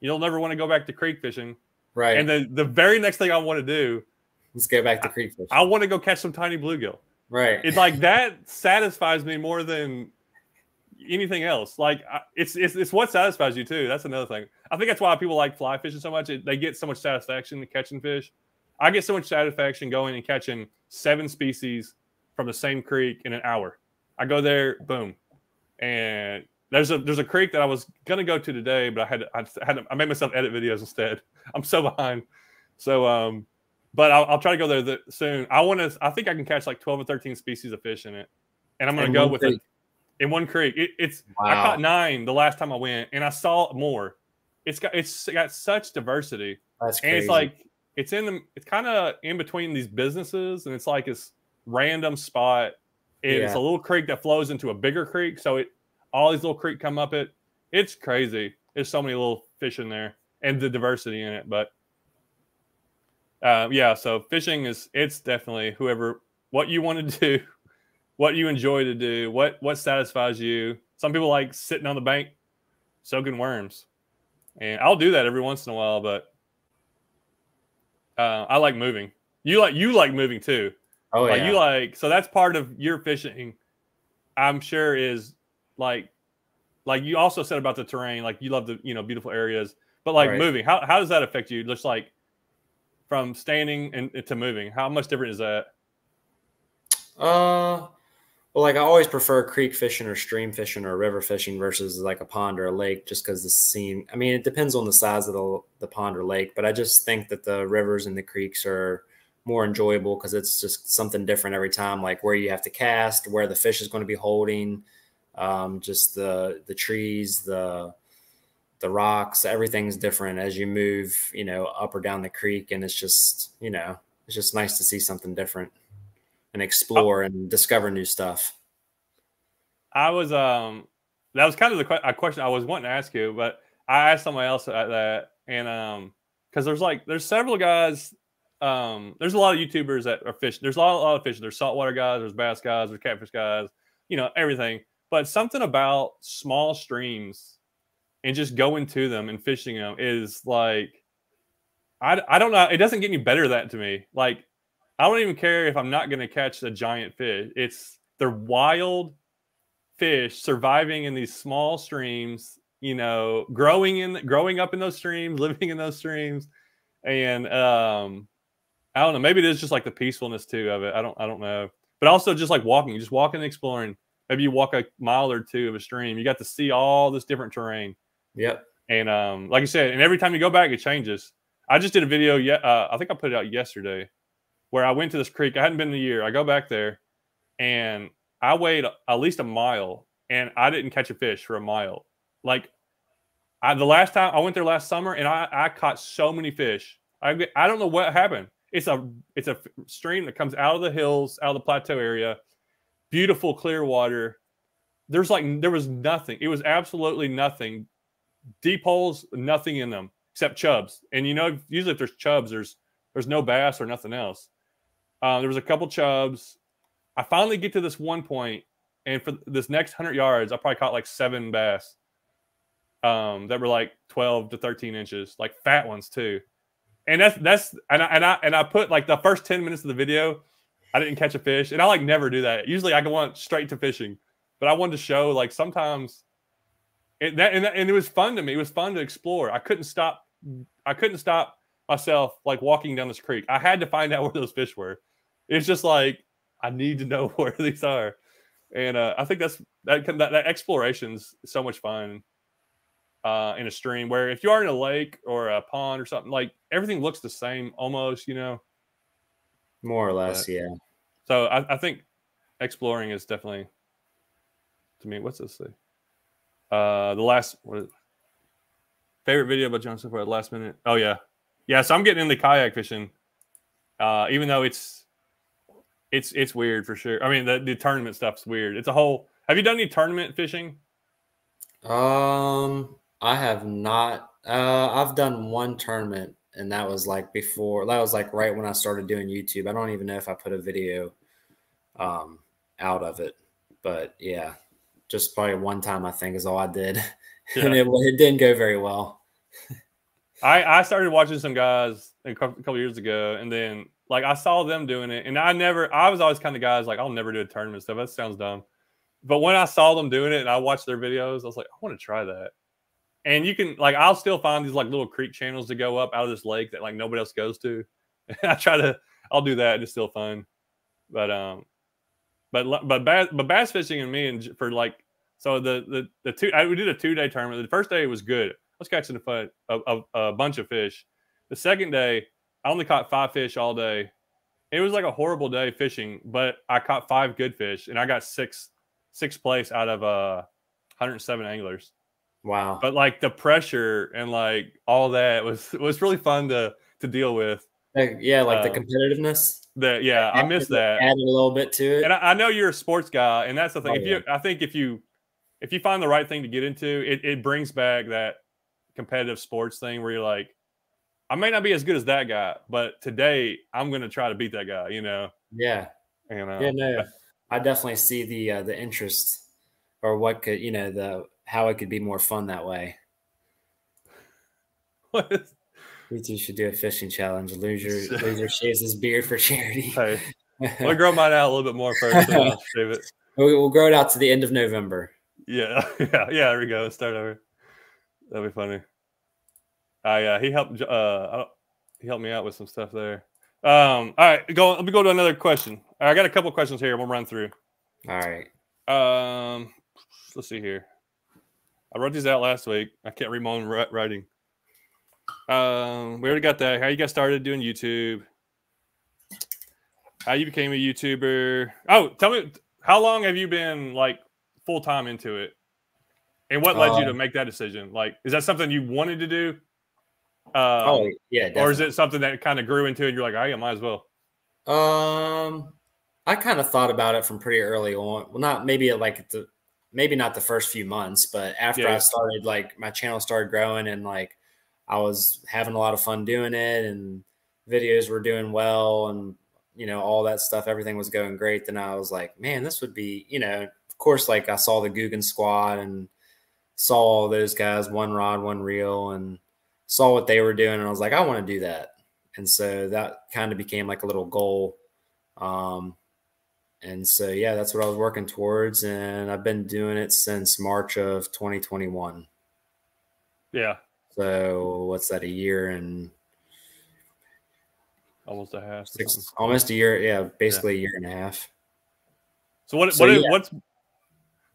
you'll never want to go back to creek fishing." Right. And the the very next thing I want to do, let's go back to creek fishing. I, I want to go catch some tiny bluegill. Right. It's like that satisfies me more than anything else. Like it's, it's it's what satisfies you too. That's another thing. I think that's why people like fly fishing so much. It, they get so much satisfaction in catching fish. I get so much satisfaction going and catching seven species from the same creek in an hour. I go there, boom, and there's a there's a creek that I was gonna go to today, but I had I had I made myself edit videos instead. I'm so behind. So um, but I'll, I'll try to go there the, soon. I want to. I think I can catch like 12 or 13 species of fish in it, and I'm gonna and go with it in one creek. It, it's wow. I caught nine the last time I went, and I saw more. It's got it's got such diversity. That's crazy. And it's like it's in the it's kind of in between these businesses, and it's like this random spot. It's yeah. a little creek that flows into a bigger creek, so it all these little creek come up it. It's crazy. There's so many little fish in there, and the diversity in it. But uh, yeah, so fishing is it's definitely whoever what you want to do what you enjoy to do, what what satisfies you. Some people like sitting on the bank soaking worms, and I'll do that every once in a while. But uh, I like moving. You like you like moving too. Oh like yeah. You like so that's part of your fishing. I'm sure is like like you also said about the terrain. Like you love the you know beautiful areas, but like right. moving. How how does that affect you? Just like from standing and to moving. How much different is that? Uh well, like I always prefer creek fishing or stream fishing or river fishing versus like a pond or a lake, just because the scene. I mean, it depends on the size of the the pond or lake, but I just think that the rivers and the creeks are more enjoyable because it's just something different every time. Like where you have to cast, where the fish is going to be holding, um, just the the trees, the the rocks, everything's different as you move, you know, up or down the creek, and it's just you know, it's just nice to see something different and explore and discover new stuff. I was um that was kind of the que- question I was wanting to ask you, but I asked somebody else at that, and um because there's like there's several guys, um there's a lot of YouTubers that are fishing. There's a lot, a lot of fishing. There's saltwater guys, there's bass guys, there's catfish guys, you know everything. But something about small streams and just going to them and fishing them is like I, I don't know. It doesn't get any better that to me. Like I don't even care if I'm not going to catch a giant fish. It's they're wild fish surviving in these small streams, you know, growing in growing up in those streams, living in those streams. And um I don't know, maybe it is just like the peacefulness too of it. I don't I don't know. But also just like walking, just walking and exploring. Maybe you walk a mile or two of a stream, you got to see all this different terrain. Yep. And um like I said, and every time you go back it changes. I just did a video yet uh, I think I put it out yesterday where I went to this creek. I hadn't been in a year. I go back there and I weighed at least a mile and I didn't catch a fish for a mile. Like I, the last time I went there last summer and I, I caught so many fish. I, I don't know what happened. It's a it's a stream that comes out of the hills, out of the plateau area. Beautiful clear water. There's like there was nothing. It was absolutely nothing. Deep holes, nothing in them except chubs. And you know, usually if there's chubs, there's there's no bass or nothing else. Uh, there was a couple chubs, I finally get to this one point, and for this next hundred yards, I probably caught like seven bass. Um, that were like twelve to thirteen inches, like fat ones too. And that's that's and I and I and I put like the first ten minutes of the video, I didn't catch a fish, and I like never do that. Usually I go on straight to fishing, but I wanted to show like sometimes it, that, and, and it was fun to me. It was fun to explore. I couldn't stop. I couldn't stop myself like walking down this creek. I had to find out where those fish were. It's just like I need to know where these are, and uh, I think that's that, that that exploration's so much fun. Uh, in a stream where if you are in a lake or a pond or something like everything looks the same almost you know more or less but, yeah so I, I, think exploring is definitely to me what's this thing uh, the last favorite video about John so far. Last minute. Oh yeah, yeah. So I'm getting into kayak fishing, uh, even though it's it's it's weird for sure. I mean, the, the tournament stuff's weird. It's a whole. Have you done any tournament fishing? Um, I have not. Uh, I've done one tournament, and that was like before. That was like right when I started doing YouTube. I don't even know if I put a video um out of it, but yeah, just probably one time I think is all I did, yeah. and it, it didn't go very well. I I started watching some guys a couple, a couple years ago, and then like I saw them doing it, and I never I was always kind of guys like I'll never do a tournament stuff. That sounds dumb. But when I saw them doing it and I watched their videos, I was like, I want to try that. And you can like I'll still find these like little creek channels to go up out of this lake that like nobody else goes to. I try to I'll do that. It's still fun. But um but but bass, but bass fishing and me and for like so the the the two I, we did a two day tournament. The first day was good. I was catching a, a, a, bunch of fish. The second day, I only caught five fish all day. It was like a horrible day fishing, but I caught five good fish and I got six sixth place out of uh 107 anglers. Wow. But like the pressure and like all that was was really fun to to deal with. Like, yeah, like the um, competitiveness. That yeah, I miss that. Added a little bit to it. And I, I, know you're a sports guy, and that's the thing. Oh, if you, I think if you if you find the right thing to get into, it, it brings back that competitive sports thing where you're like, I may not be as good as that guy, but today I'm going to try to beat that guy. You know? Yeah. You know? Yeah. No, I definitely see the uh, the interest or what could you know the how it could be more fun that way. What is, we two should do a fishing challenge. Loser, loser shaves his beard for charity. Hey, we'll grow mine out a little bit more first. I'll shave it. We'll grow it out to the end of November. Yeah, yeah, yeah. There we go. Start over. That'd be funny. I uh, he helped. Uh, he helped me out with some stuff there. Um, all right, go. Let me go to another question. I got a couple questions here. We'll run through. All right. Um, let's see here. I wrote these out last week. I can't read my own writing. Um, we already got that. How you got started doing YouTube? How you became a YouTuber? Oh, tell me, how long have you been like full time into it? And what led um, you to um, make that decision? Like, is that something you wanted to do? Um, oh yeah, definitely. or is it something that kind of grew into it? And you're like, I might as well. Um, I kind of thought about it from pretty early on. Well, not maybe like the maybe not the first few months, but after yeah. I started, like my channel started growing and like I was having a lot of fun doing it, and videos were doing well, and you know all that stuff. Everything was going great. Then I was like, man, this would be you know of course, like I saw the Googan squad and saw all those guys, one rod, one reel, and saw what they were doing. And I was like, I want to do that. And so that kind of became like a little goal. Um, and so, yeah, that's what I was working towards. And I've been doing it since March of 2021. Yeah. So what's that? A year and almost a half. Six, almost a year. Yeah. Basically yeah. a year and a half. So what, so, what, yeah. what's,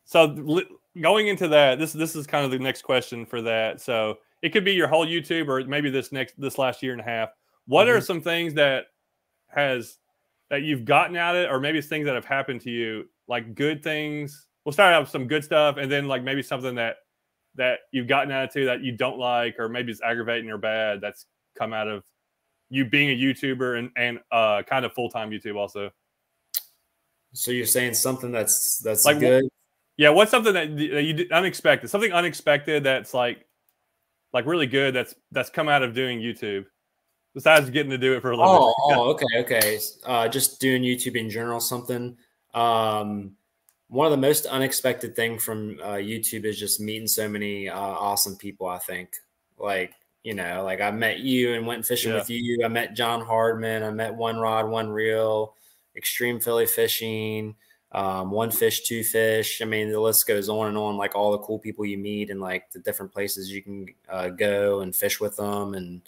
so going into that, this this is kind of the next question for that. So it could be your whole YouTube or maybe this next this last year and a half. What mm-hmm. are some things that has that you've gotten out of it, or maybe it's things that have happened to you, like good things. We'll start out with some good stuff, and then like maybe something that that you've gotten out of that you don't like, or maybe it's aggravating or bad that's come out of you being a YouTuber and and uh, kind of full time YouTube also. So you're saying something that's that's like good. Yeah, what's something that, that you did unexpected? Something unexpected that's like like really good that's that's come out of doing YouTube. Besides getting to do it for a living. Oh, oh okay, okay. Uh, just doing YouTube in general, something. Um, one of the most unexpected thing from uh, YouTube is just meeting so many uh, awesome people. I think, like you know, like I met you and went fishing yeah. with you. I met John Hardman. I met One Rod One Reel, Extreme Philly Fishing, um, One Fish Two Fish. I mean, the list goes on and on. Like all the cool people you meet and like the different places you can uh, go and fish with them and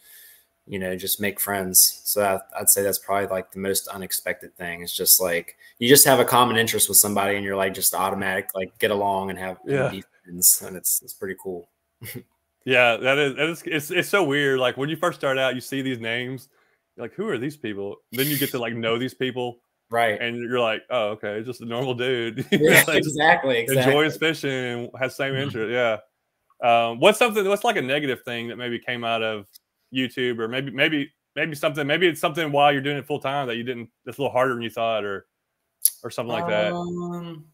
you know, just make friends. So that, I'd say that's probably like the most unexpected thing. It's just like you just have a common interest with somebody, and you're like just automatic, like get along and have yeah. friends, and it's it's pretty cool. yeah, that is, that is it's it's so weird. Like when you first start out, you see these names, like who are these people? Then you get to like know these people. Right. And you're like, oh, okay, just a normal dude. Yeah, like, exactly, exactly. Enjoys fishing, has same mm-hmm. interest. Yeah. Um, what's something what's like a negative thing that maybe came out of YouTube or maybe maybe maybe something maybe it's something while you're doing it full time that you didn't that's a little harder than you thought or or something like that. Um,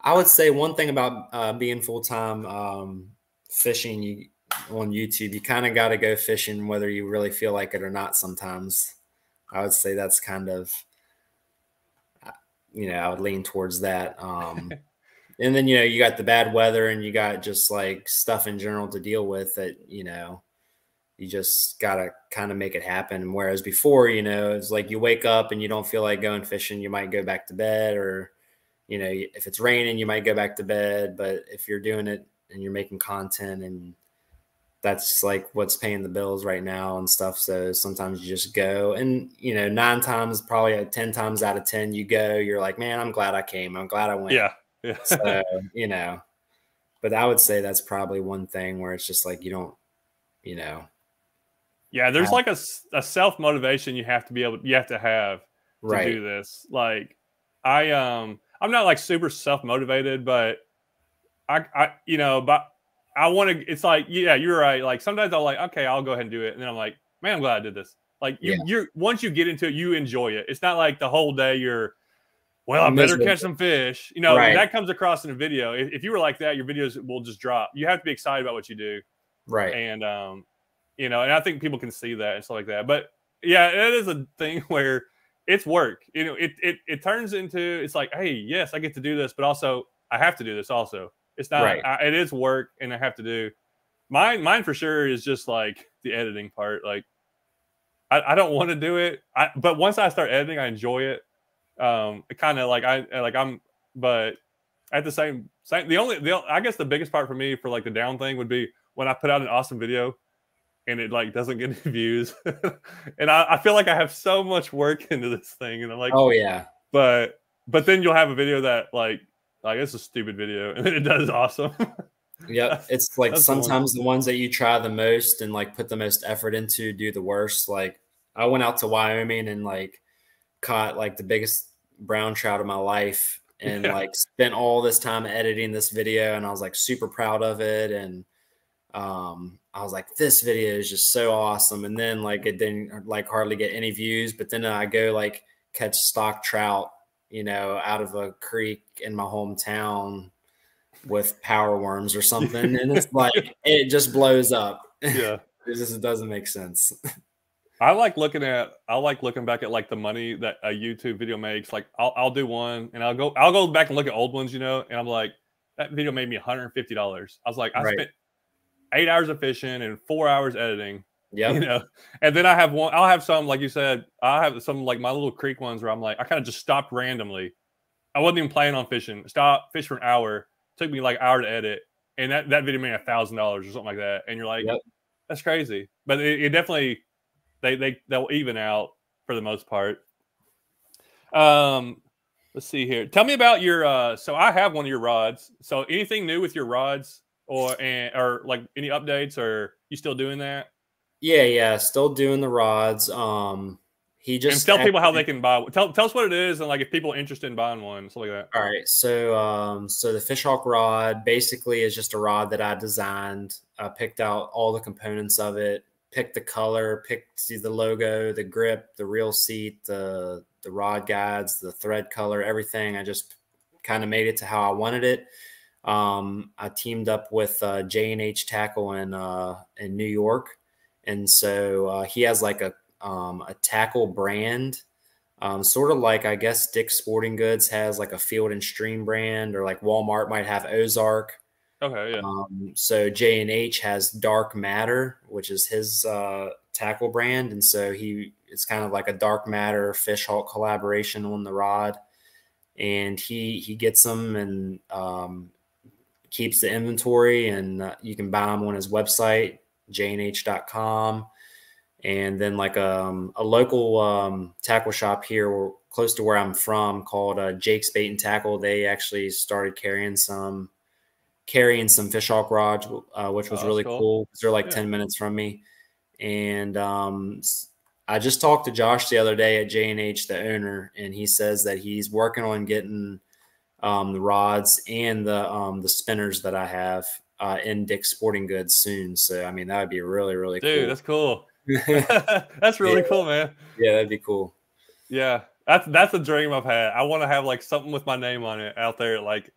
I would say one thing about uh, being full time um, fishing you, on YouTube, you kind of got to go fishing whether you really feel like it or not. Sometimes I would say that's kind of uh, you know I would lean towards that. Um, and then you know you got the bad weather and you got just like stuff in general to deal with that you know you just gotta kind of make it happen. Whereas before, you know, it's like you wake up and you don't feel like going fishing, you might go back to bed, or you know, if it's raining, you might go back to bed. But if you're doing it and you're making content and that's like what's paying the bills right now and stuff. So sometimes you just go and, you know, nine times, probably 10 times out of 10, you go, you're like, man, I'm glad I came. I'm glad I went. Yeah. Yeah. so, you know, but I would say that's probably one thing where it's just like, you don't, you know, yeah, there's like a, a self motivation you have to be able you have to have to right. do this. Like I um I'm not like super self motivated, but I I you know, but I want to. It's like yeah, you're right. Like sometimes I'll like okay, I'll go ahead and do it, and then I'm like, man, I'm glad I did this. Like you, yeah. you're once you get into it, you enjoy it. It's not like the whole day you're. Well, I better catch some fish. You know right. that comes across in a video. If, if you were like that, your videos will just drop. You have to be excited about what you do, right? And um, you know, and I think people can see that and stuff like that. But yeah, it is a thing where it's work. You know, it it it turns into it's like, hey, yes, I get to do this, but also I have to do this. Also, it's not. Right. I, it is work, and I have to do. Mine, mine for sure is just like the editing part. Like, I, I don't want to do it, I, but once I start editing, I enjoy it. Um, it kind of like I like I'm, but at the same same the only the I guess the biggest part for me for like the down thing would be when I put out an awesome video and it like doesn't get any views. and I, I, feel like I have so much work into this thing, and I'm like, oh yeah. But but then you'll have a video that like like it's a stupid video, and then it does awesome. yep, it's like sometimes the, the ones that you try the most and like put the most effort into do the worst. Like I went out to Wyoming and like caught like the biggest brown trout of my life and yeah. like spent all this time editing this video and I was like super proud of it and um I was like, this video is just so awesome. And then like it didn't like hardly get any views. But then I go like catch stock trout, you know, out of a creek in my hometown with power worms or something. and it's like it just blows up. Yeah. it just it doesn't make sense. I like looking at I like looking back at like the money that a YouTube video makes. Like I'll I'll do one and I'll go I'll go back and look at old ones, you know, and I'm like, that video made me $150. I was like, I right. spent eight hours of fishing and four hours editing. Yeah. You know, and then I have one, I'll have some, like you said, I have some like my little creek ones where I'm like, I kind of just stopped randomly. I wasn't even planning on fishing. Stop, fish for an hour. Took me like an hour to edit. And that, that video made a thousand dollars or something like that. And you're like, yep. that's crazy. But it, it definitely, they, they, they'll even out for the most part. Um, let's see here. Tell me about your, uh, so I have one of your rods. So anything new with your rods? Or and or like any updates or you still doing that? Yeah, yeah, still doing the rods. Um he just and tell people how they can buy tell tell us what it is and like if people are interested in buying one, stuff like that. All right. So um so the fishhawk rod basically is just a rod that I designed. I picked out all the components of it, picked the color, picked the logo, the grip, the reel seat, the the rod guides, the thread color, everything. I just kind of made it to how I wanted it. Um, I teamed up with uh, J and H Tackle in uh, in New York, and so uh, he has like a um, a tackle brand Um, sort of like I guess Dick's Sporting Goods has like a Field and Stream brand, or like Walmart might have Ozark. Okay, yeah. Um, so J and H has Dark Matter, which is his uh, tackle brand, and so he it's kind of like a Dark Matter Fish Hawk collaboration on the rod, and he he gets them and um, keeps the inventory, and uh, you can buy them on his website jnh.com and then like um, a local um, tackle shop here close to where I'm from called uh, Jake's Bait and Tackle. They actually started carrying some carrying some fishhawk rods, uh, which was oh, really cool. cool. They're like yeah. 10 minutes from me. And um, I just talked to Josh the other day at J&H, the owner, and he says that he's working on getting um, the rods and the um, the spinners that I have uh, in Dick's Sporting Goods soon. So I mean that would be really really cool. Dude, cool. that's cool. that's really yeah. cool, man. Yeah, that'd be cool. Yeah, that's that's a dream I've had. I want to have like something with my name on it out there, like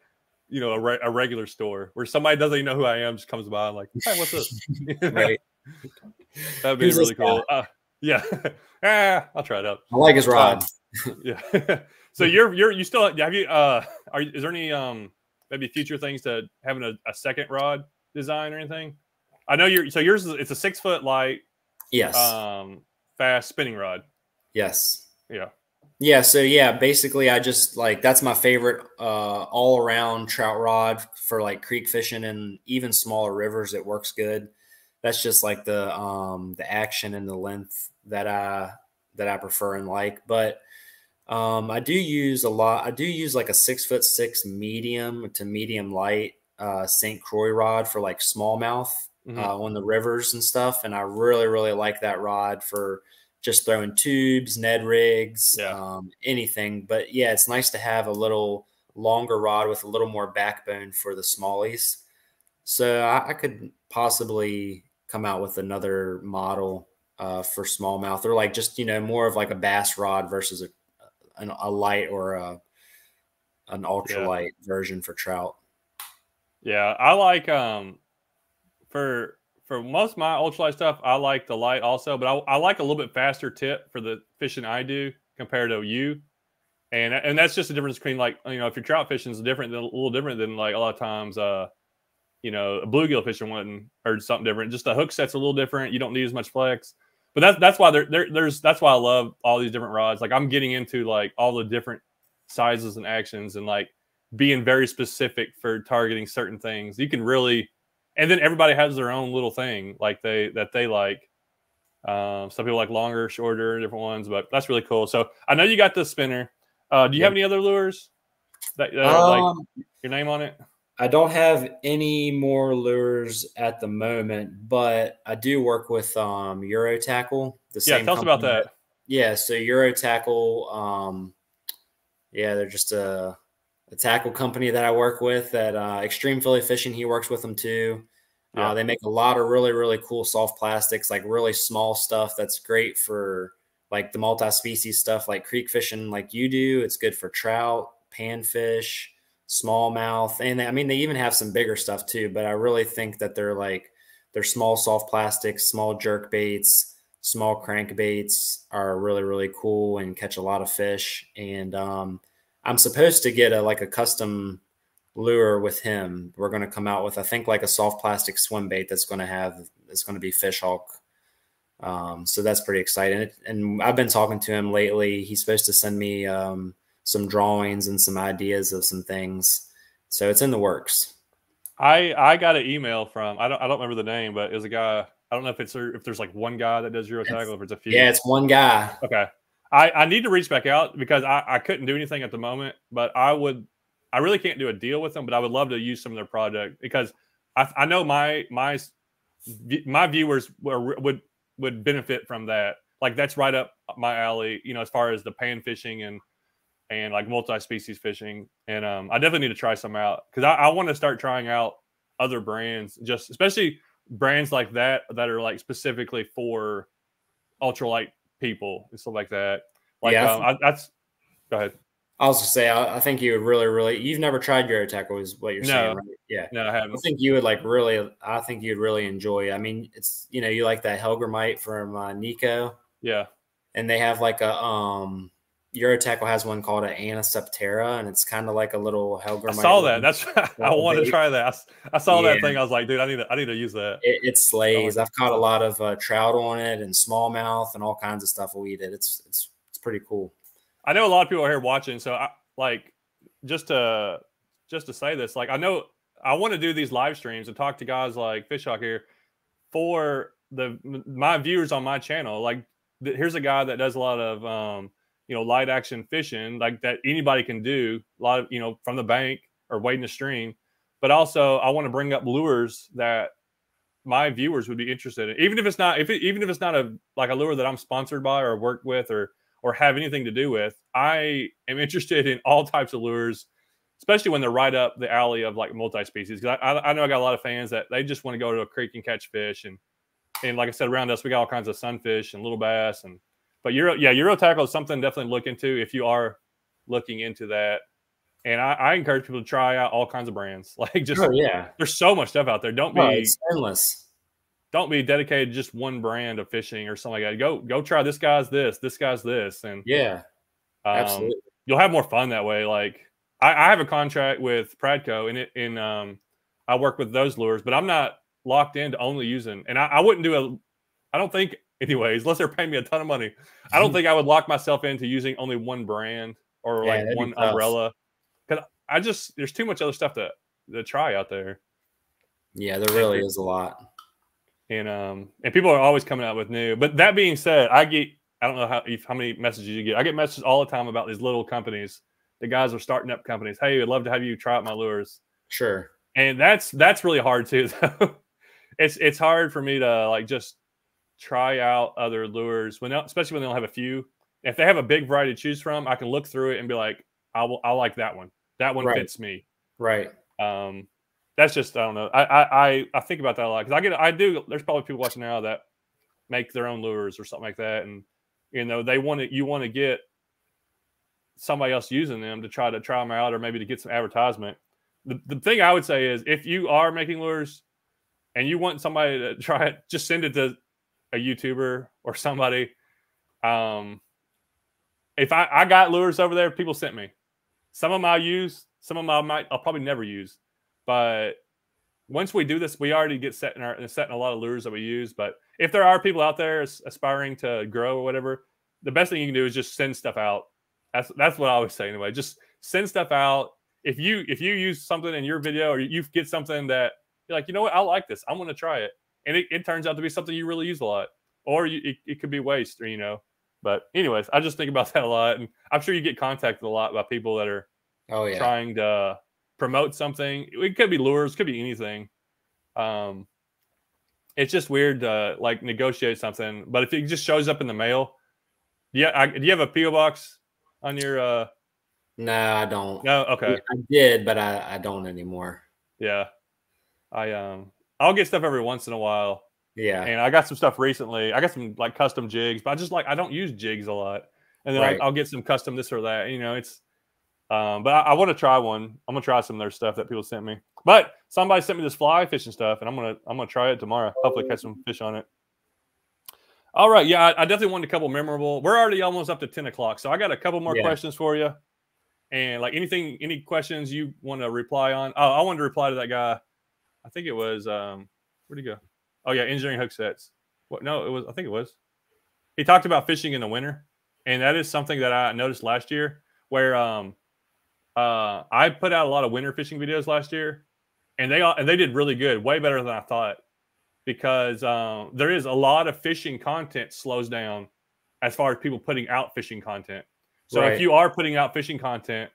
you know, a, re- a regular store where somebody doesn't even know who I am, just comes by and like, hey, what's this? right. That'd be Who's really cool. Uh, yeah. ah, I'll try it out. I like his rod. Um, yeah. So you're you're you still have you uh are is there any um maybe future things to having a, a second rod design or anything? I know you're so yours is it's a six foot light Yes. Um, fast spinning rod. Yes. Yeah. Yeah. So yeah, basically, I just like that's my favorite uh, all around trout rod for like creek fishing and even smaller rivers. It works good. That's just like the um, the action and the length that I that I prefer and like. But um, I do use a lot. I do use like a six foot six medium to medium light uh, St. Croix rod for like smallmouth mm-hmm. uh, on the rivers and stuff. And I really, really like that rod for just throwing tubes, Ned rigs, yeah. um, anything. But yeah, it's nice to have a little longer rod with a little more backbone for the smallies. So I, I could possibly come out with another model uh, for smallmouth or like just, you know, more of like a bass rod versus a, an, a light or a, an ultralight yeah. version for trout. Yeah, I like um for for most of my ultralight stuff, I like the light also, but I, I like a little bit faster tip for the fishing I do compared to you. And and that's just a difference between like you know if your trout fishing is different than a little different than like a lot of times uh you know a bluegill fishing one or something different. Just the hook set's a little different. You don't need as much flex. But that's that's why there, there there's that's why I love all these different rods. Like I'm getting into like all the different sizes and actions and like being very specific for targeting certain things. You can really and then everybody has their own little thing like they that they like. Um, some people like longer, shorter, different ones, but that's really cool. So I know you got the spinner. Uh, do you have any other lures that uh, um, like your name on it? I don't have any more lures at the moment, but I do work with um, Euro Tackle. The yeah, tell us about that. Yeah, so Euro Tackle. Um, yeah, they're just a the tackle company that I work with at uh, Extreme Philly Fishing. He works with them too. Uh, yeah. Uh, they make a lot of really, really cool soft plastics, like really small stuff that's great for like the multi-species stuff, like creek fishing, like you do. It's good for trout, panfish, smallmouth, and I mean they even have some bigger stuff too. But I really think that they're like they're small soft plastics, small jerk baits, small crank baits are really, really cool and catch a lot of fish. And um, I'm supposed to get a like a custom lure with him. We're going to come out with I think like a soft plastic swim bait that's going to have it's going to be fish hawk. Um, so that's pretty exciting. And I've been talking to him lately. He's supposed to send me um, some drawings and some ideas of some things. So it's in the works. I I got an email from I don't I don't remember the name, but it was a guy. I don't know if it's if there's like one guy that does Euro tackle, if it's a few. Yeah, it's one guy. Okay. I, I need to reach back out because I, I couldn't do anything at the moment, but I would I really can't do a deal with them, but I would love to use some of their product because I, I know my my my viewers were, would would benefit from that. Like that's right up my alley, you know, as far as the pan fishing and and like multi-species fishing. And um, I definitely need to try some out because I, I want to start trying out other brands, just especially brands like that that are like specifically for ultralight people and stuff like that. Like, yeah, um, I, that's go ahead. I was to say, I, I, think you would really, really. You've never tried Euro Tackle, is what you're no, saying, right? Yeah, no, I haven't. I think you would like really. I think you'd really enjoy. I mean, it's you know, you like that Hellgrammite from uh, Nikko. Yeah, and they have like a um, Euro-Tackle has one called an Anisoptera, and it's kind of like a little Helger. I saw that. That's I want to try that. I, saw yeah. that thing. I was like, dude, I need to I need to use that. It, it slays. I've caught a lot of uh, trout on it and smallmouth and all kinds of stuff. We eat it. It's it's it's pretty cool. I know a lot of people are here watching, so I, like just to just to say this, like I know I want to do these live streams and talk to guys like Fishhawk here for the my viewers on my channel. Like, here's a guy that does a lot of um, you know, light action fishing, like that anybody can do, a lot of, you know, from the bank or wading the stream. But also, I want to bring up lures that my viewers would be interested in, even if it's not, if it, even if it's not a like a lure that I'm sponsored by or work with or or have anything to do with. I am interested in all types of lures, especially when they're right up the alley of like multi-species. Because I, I, know I got a lot of fans that they just want to go to a creek and catch fish, and and like I said, around us we got all kinds of sunfish and little bass and but Euro, yeah, Euro-Tackle is something definitely look into if you are looking into that. And I, I encourage people to try out all kinds of brands. Like just oh, yeah, there's so much stuff out there. Don't be oh, endless. Don't be dedicated to just one brand of fishing or something like that. Go go try this guy's this, this guy's this, and yeah, um, absolutely. You'll have more fun that way. Like I, I have a contract with Pradco, and it in um I work with those lures, but I'm not locked into only using. And I, I wouldn't do a. I don't think anyways, unless they're paying me a ton of money. I don't think I would lock myself into using only one brand or yeah, like one umbrella because I just there's too much other stuff to to try out there. Yeah, there really is a lot. And um and people are always coming out with new. But that being said, I get I don't know how how many messages you get. I get messages all the time about these little companies. The guys are starting up companies. Hey, I'd love to have you try out my lures. Sure. And that's that's really hard too. Though. it's it's hard for me to like just try out other lures when especially when they don't have a few. If they have a big variety to choose from, I can look through it and be like, I will, I like that one. That one right. fits me. Right. Um, that's just I don't know. I I I think about that a lot because I get I do. There's probably people watching now that make their own lures or something like that, and you know they want to you want to get somebody else using them to try to try them out or maybe to get some advertisement. The, the thing I would say is if you are making lures and you want somebody to try it, just send it to a YouTuber or somebody. Um, if I, I got lures over there, people sent me. Some of them I'll use, some of them I might I'll probably never use. But once we do this, we already get set in our set in a lot of lures that we use. But if there are people out there aspiring to grow or whatever, the best thing you can do is just send stuff out. That's that's what I always say anyway. Just send stuff out. If you if you use something in your video or you get something that you're like, you know what, I like this. I'm to try it and it, it turns out to be something you really use a lot, or you, it, it could be waste, or you know. But anyways, I just think about that a lot, and I'm sure you get contacted a lot by people that are oh yeah trying to promote something. It could be lures, could be anything. Um, it's just weird to like negotiate something, but if it just shows up in the mail, yeah, I, do you have a PO box on your? uh No, I don't. No, okay. I did, but I, I don't anymore. Yeah, I um I'll get stuff every once in a while. Yeah. And I got some stuff recently. I got some like custom jigs, but I just like I don't use jigs a lot. And then right. I'll, I'll, get some custom this or that. You know, it's um, but I, I want to try one. I'm gonna try some of their stuff that people sent me. But somebody sent me this fly fishing stuff, and I'm gonna I'm gonna try it tomorrow. Hopefully catch some fish on it. All right, yeah, I, I definitely wanted a couple memorable. We're already almost up to 10 o'clock, so I got a couple more yeah. questions for you. And like anything, any questions you want to reply on? Oh, I wanted to reply to that guy I think it was um where'd he go? Oh yeah, engineering hook sets. What no, it was I think it was. He talked about fishing in the winter. And that is something that I noticed last year where um uh I put out a lot of winter fishing videos last year and they and they did really good, way better than I thought. Because um there is a lot of fishing content slows down as far as people putting out fishing content. So right. if you are putting out fishing content,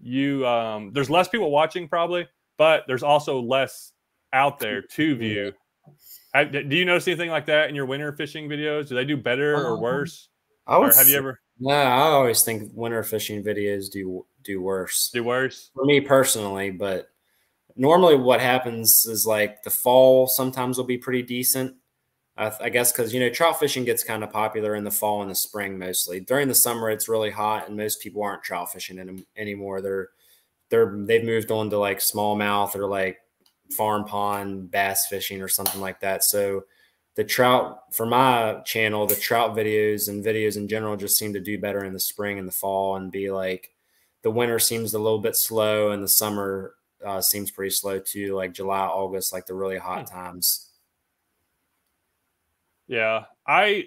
you um there's less people watching probably, but there's also less out there to view. do you notice anything like that in your winter fishing videos? Do they do better or um, worse? I would. Or have you ever? No, I always think winter fishing videos do do worse. Do worse for me personally, but normally what happens is like the fall sometimes will be pretty decent. I, I guess because you know trout fishing gets kind of popular in the fall and the spring mostly. During the summer, it's really hot and most people aren't trout fishing in, anymore. They're they're they've moved on to like smallmouth or like farm pond bass fishing or something like that. So the trout for my channel, the trout videos and videos in general just seem to do better in the spring and the fall and be like the winter seems a little bit slow and the summer uh, seems pretty slow too, like July, August, like the really hot hmm. times. Yeah, I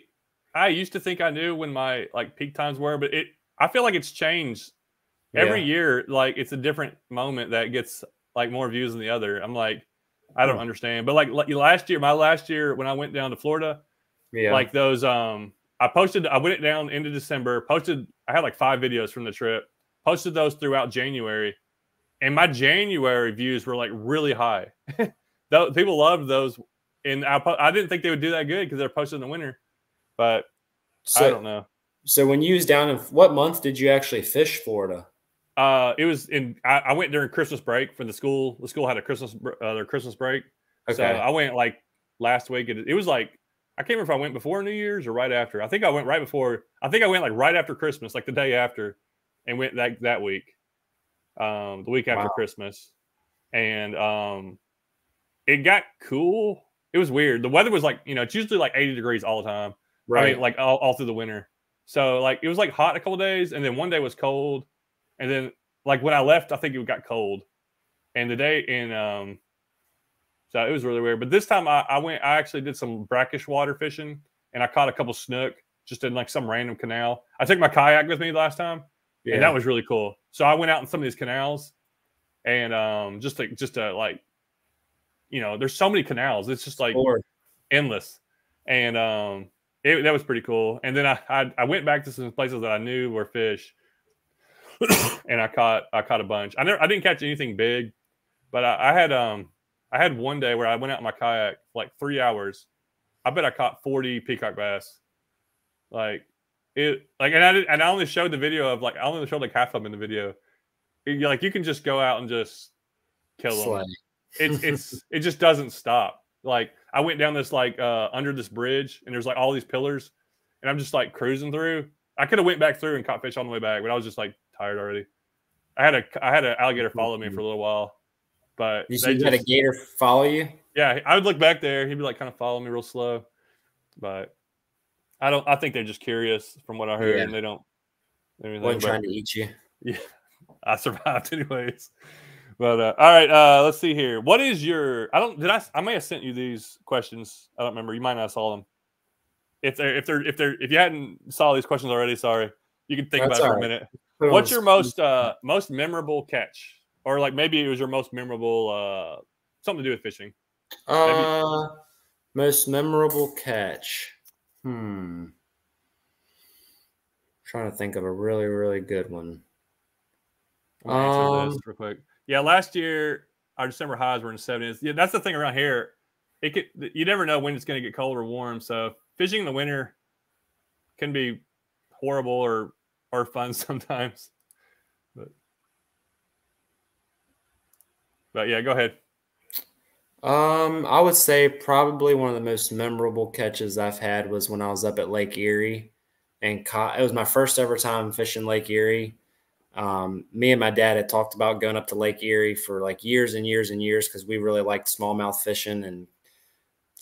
I used to think I knew when my like peak times were, but it I feel like it's changed every yeah. year. Like it's a different moment that gets like more views than the other. I'm like, I don't hmm. understand. But like, like last year, my last year when I went down to Florida, yeah, like those um I posted I went down into December, posted I had like five videos from the trip, posted those throughout January, and my January views were like really high. Though people loved those, and I I didn't think they would do that good because they're posted in the winter, but so, I don't know. So when you was down in what month did you actually fish Florida? Uh, it was in. I, I, went during Christmas break from the school. The school had a Christmas uh, their Christmas break. Okay. So I went like last week. It, it was like I can't remember if I went before New Year's or right after. I think I went right before. I think I went like right after Christmas, like the day after, and went that that week, um, the week after wow. Christmas, and um, it got cool. It was weird. The weather was like you know it's usually like eighty degrees all the time. Right. I mean, like all, all through the winter. So like it was like hot a couple days, and then one day was cold, and then like when I left, I think it got cold, and the day in um, so it was really weird. But this time I, I went, I actually did some brackish water fishing, and I caught a couple snook just in like some random canal. I took my kayak with me last time, yeah. and that was really cool. So I went out in some of these canals, and um, just like just to like, you know, there's so many canals. It's just like endless, and um, it, that was pretty cool. And then I, I, I went back to some places that I knew were fish, and I caught I caught a bunch. I never I didn't catch anything big, but I, I, had um I had one day where I went out in my kayak like three hours. I bet I caught forty peacock bass. Like it like and I did, and I only showed the video of like I only showed like half of them in the video. It, like you can just go out and just kill them. It's it's it just doesn't stop. Like I went down this like uh under this bridge and there's like all these pillars and I'm just like cruising through. I could have went back through and caught fish on the way back, but I was just like already. I had a I had an alligator follow me for a little while, but you, just, had a gator follow you. Yeah, I would look back there. He'd be like kind of follow me real slow, but I don't. I think they're just curious from what I heard, yeah. and they don't. Anything, trying to eat you. Yeah, I survived anyways. But uh, all right, uh, let's see here. What is your? I don't. Did I? I may have sent you these questions. I don't remember. You might not have saw them. If they're if they're if they're if you hadn't saw these questions already, sorry. You can think That's about it for right. a minute. What's your most uh most memorable catch, or like maybe it was your most memorable uh something to do with fishing? Uh, most memorable catch. Hmm. I'm trying to think of a really really good one. Um, real quick. Yeah, last year our December highs were in the 70s. Yeah, that's the thing around here. It could you never know when it's going to get cold or warm. So fishing in the winter can be horrible or or fun sometimes. But but yeah, go ahead. Um, I would say probably one of the most memorable catches I've had was when I was up at Lake Erie and caught. It was my first ever time fishing Lake Erie, um, me and my dad had talked about going up to Lake Erie for like years and years and years because we really liked smallmouth fishing and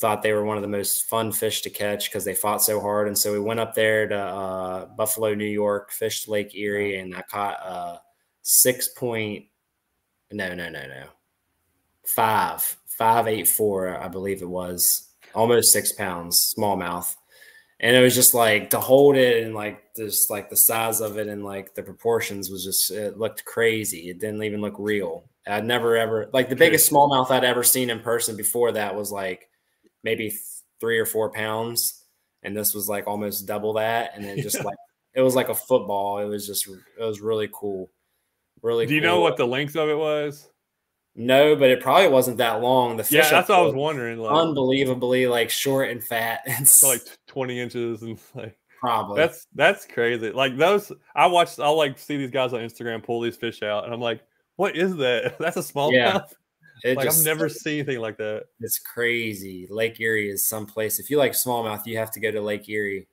thought they were one of the most fun fish to catch because they fought so hard. And so we went up there to uh, Buffalo, New York, fished Lake Erie, and I caught a six point. No, no, no, no. Five, five, eight, four, I believe it was, almost six pounds, smallmouth and it was just like to hold it and like just like the size of it and like the proportions was just it looked crazy. It didn't even look real. I'd never ever like the biggest smallmouth I'd ever seen in person before that was like maybe three or four pounds, and this was like almost double that, and it just yeah. like it was like a football. It was just it was really cool. Really. Do you cool. know what the length of it was? No, but it probably wasn't that long. The fish yeah, that's what I was wondering. Like, unbelievably, like short and fat. It's like twenty inches and like probably that's that's crazy. Like those, I watched. I'll like see these guys on Instagram pull these fish out, and I'm like, what is that? That's a small yeah. It like just, I've never seen anything like that. It's crazy. Lake Erie is someplace. If you like smallmouth, you have to go to Lake Erie.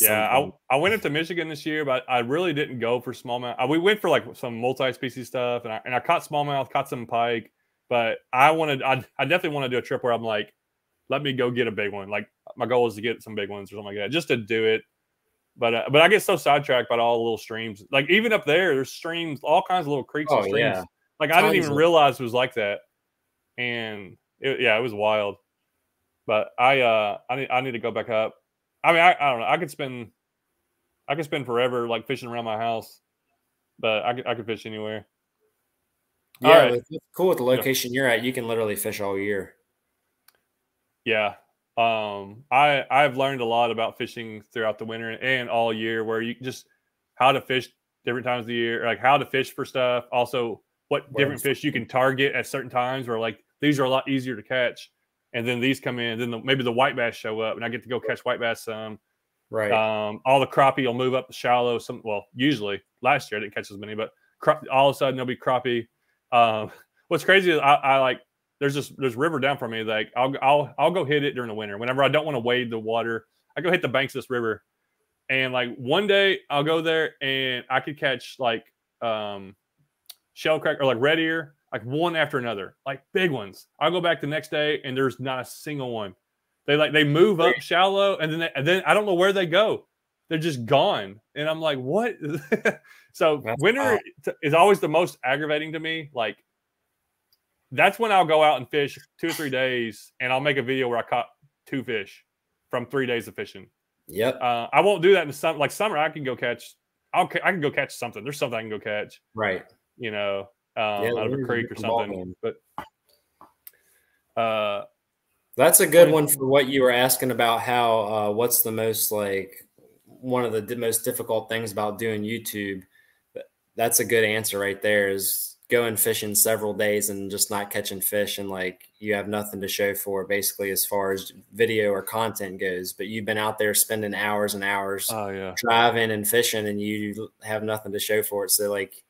Yeah, I, I went up to Michigan this year, but I really didn't go for smallmouth. I, we went for like some multi-species stuff, and I, and I caught smallmouth, caught some pike, but I wanted, I, I definitely want to do a trip where I'm like, let me go get a big one. Like my goal is to get some big ones or something like that, just to do it. But uh, but I get so sidetracked by all the little streams. Like even up there, there's streams, all kinds of little creeks oh, and streams. Yeah. Like I didn't even realize it was like that, and it, yeah, it was wild. But I uh I need I need to go back up. I mean I, I don't know. I could spend I could spend forever like fishing around my house, but I could I could fish anywhere. Yeah, right. it's cool with the location yeah. you're at. You can literally fish all year. Yeah, um, I I've learned a lot about fishing throughout the winter and all year, where you just how to fish different times of the year, like how to fish for stuff. Also, what different fish you can target at certain times, where like these are a lot easier to catch, and then these come in, then the, maybe the white bass show up, and I get to go catch white bass some. Right. Um, all the crappie will move up the shallow. Some well, usually last year I didn't catch as many, but cra- all of a sudden there'll be crappie. Um, what's crazy is I, I like there's this there's river down from me. Like I'll I'll I'll go hit it during the winter. Whenever I don't want to wade the water, I go hit the banks of this river. And like one day I'll go there and I could catch like um shell crack or like red ear, like one after another, like big ones. I'll go back the next day and there's not a single one. They like they move up shallow and then they, and then I don't know where they go. They're just gone. And I'm like, what? so That's winter wild. is always the most aggravating to me. Like that's when I'll go out and fish two or three days, and I'll make a video where I caught two fish from three days of fishing. Yep. Uh, I won't do that in the summer. Like summer, I can go catch. I'll I can go catch something. There's something I can go catch. Right. You know, um, yeah, out of a creek or something. But uh, that's a good one for what you were asking about. How uh, what's the most like one of the most difficult things about doing YouTube? That's a good answer right there. Is going fishing several days and just not catching fish and like you have nothing to show for basically as far as video or content goes but you've been out there spending hours and hours oh, yeah. driving and fishing and you have nothing to show for it so like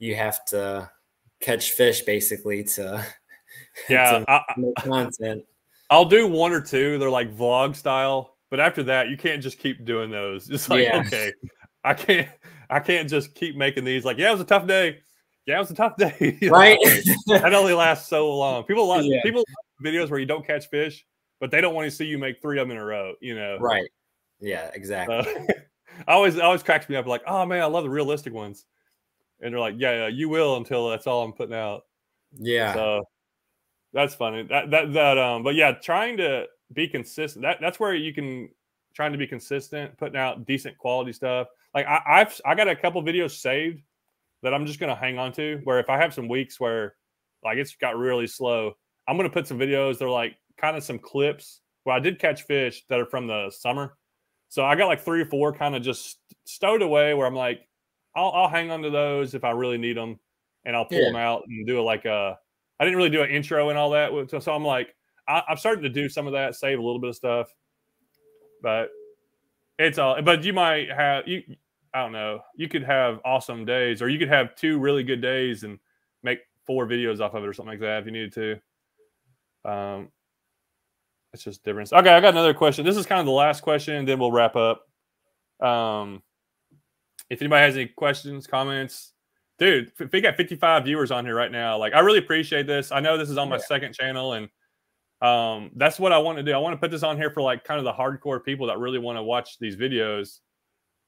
you have to catch fish basically to yeah to I, content i'll do one or two they're like vlog style but after that you can't just keep doing those it's like yeah. okay i can't i can't just keep making these like yeah it was a tough day yeah, it was a tough day. Right. that only lasts so long. People like yeah. people like videos where you don't catch fish, but they don't want to see you make three of them in a row. You know. Right. Yeah. Exactly. Uh, I always always cracks me up. Like, oh man, I love the realistic ones. And they're like, yeah, yeah, you will until that's all I'm putting out. Yeah. So that's funny. That that that um. But yeah, trying to be consistent. That that's where you can trying to be consistent, putting out decent quality stuff. Like I, I've I got a couple videos saved that I'm just going to hang on to. Where if I have some weeks where like it's got really slow, I'm going to put some videos. They're like kind of some clips where I did catch fish that are from the summer. So I got like three or four kind of just stowed away where I'm like, I'll, I'll hang on to those if I really need them, and I'll pull yeah. them out and do like a. I didn't really do an intro and all that, so, so I'm like, I, I'm starting to do some of that, save a little bit of stuff, but it's all. But you might have you I don't know, you could have awesome days, or you could have two really good days and make four videos off of it or something like that if you needed to. Um, it's just difference. Okay, I got another question. This is kind of the last question, and then we'll wrap up. Um, if anybody has any questions, comments, dude, if we got 55 viewers on here right now, like I really appreciate this. I know this is on my yeah. second channel, and um, that's what I want to do. I want to put this on here for like kind of the hardcore people that really want to watch these videos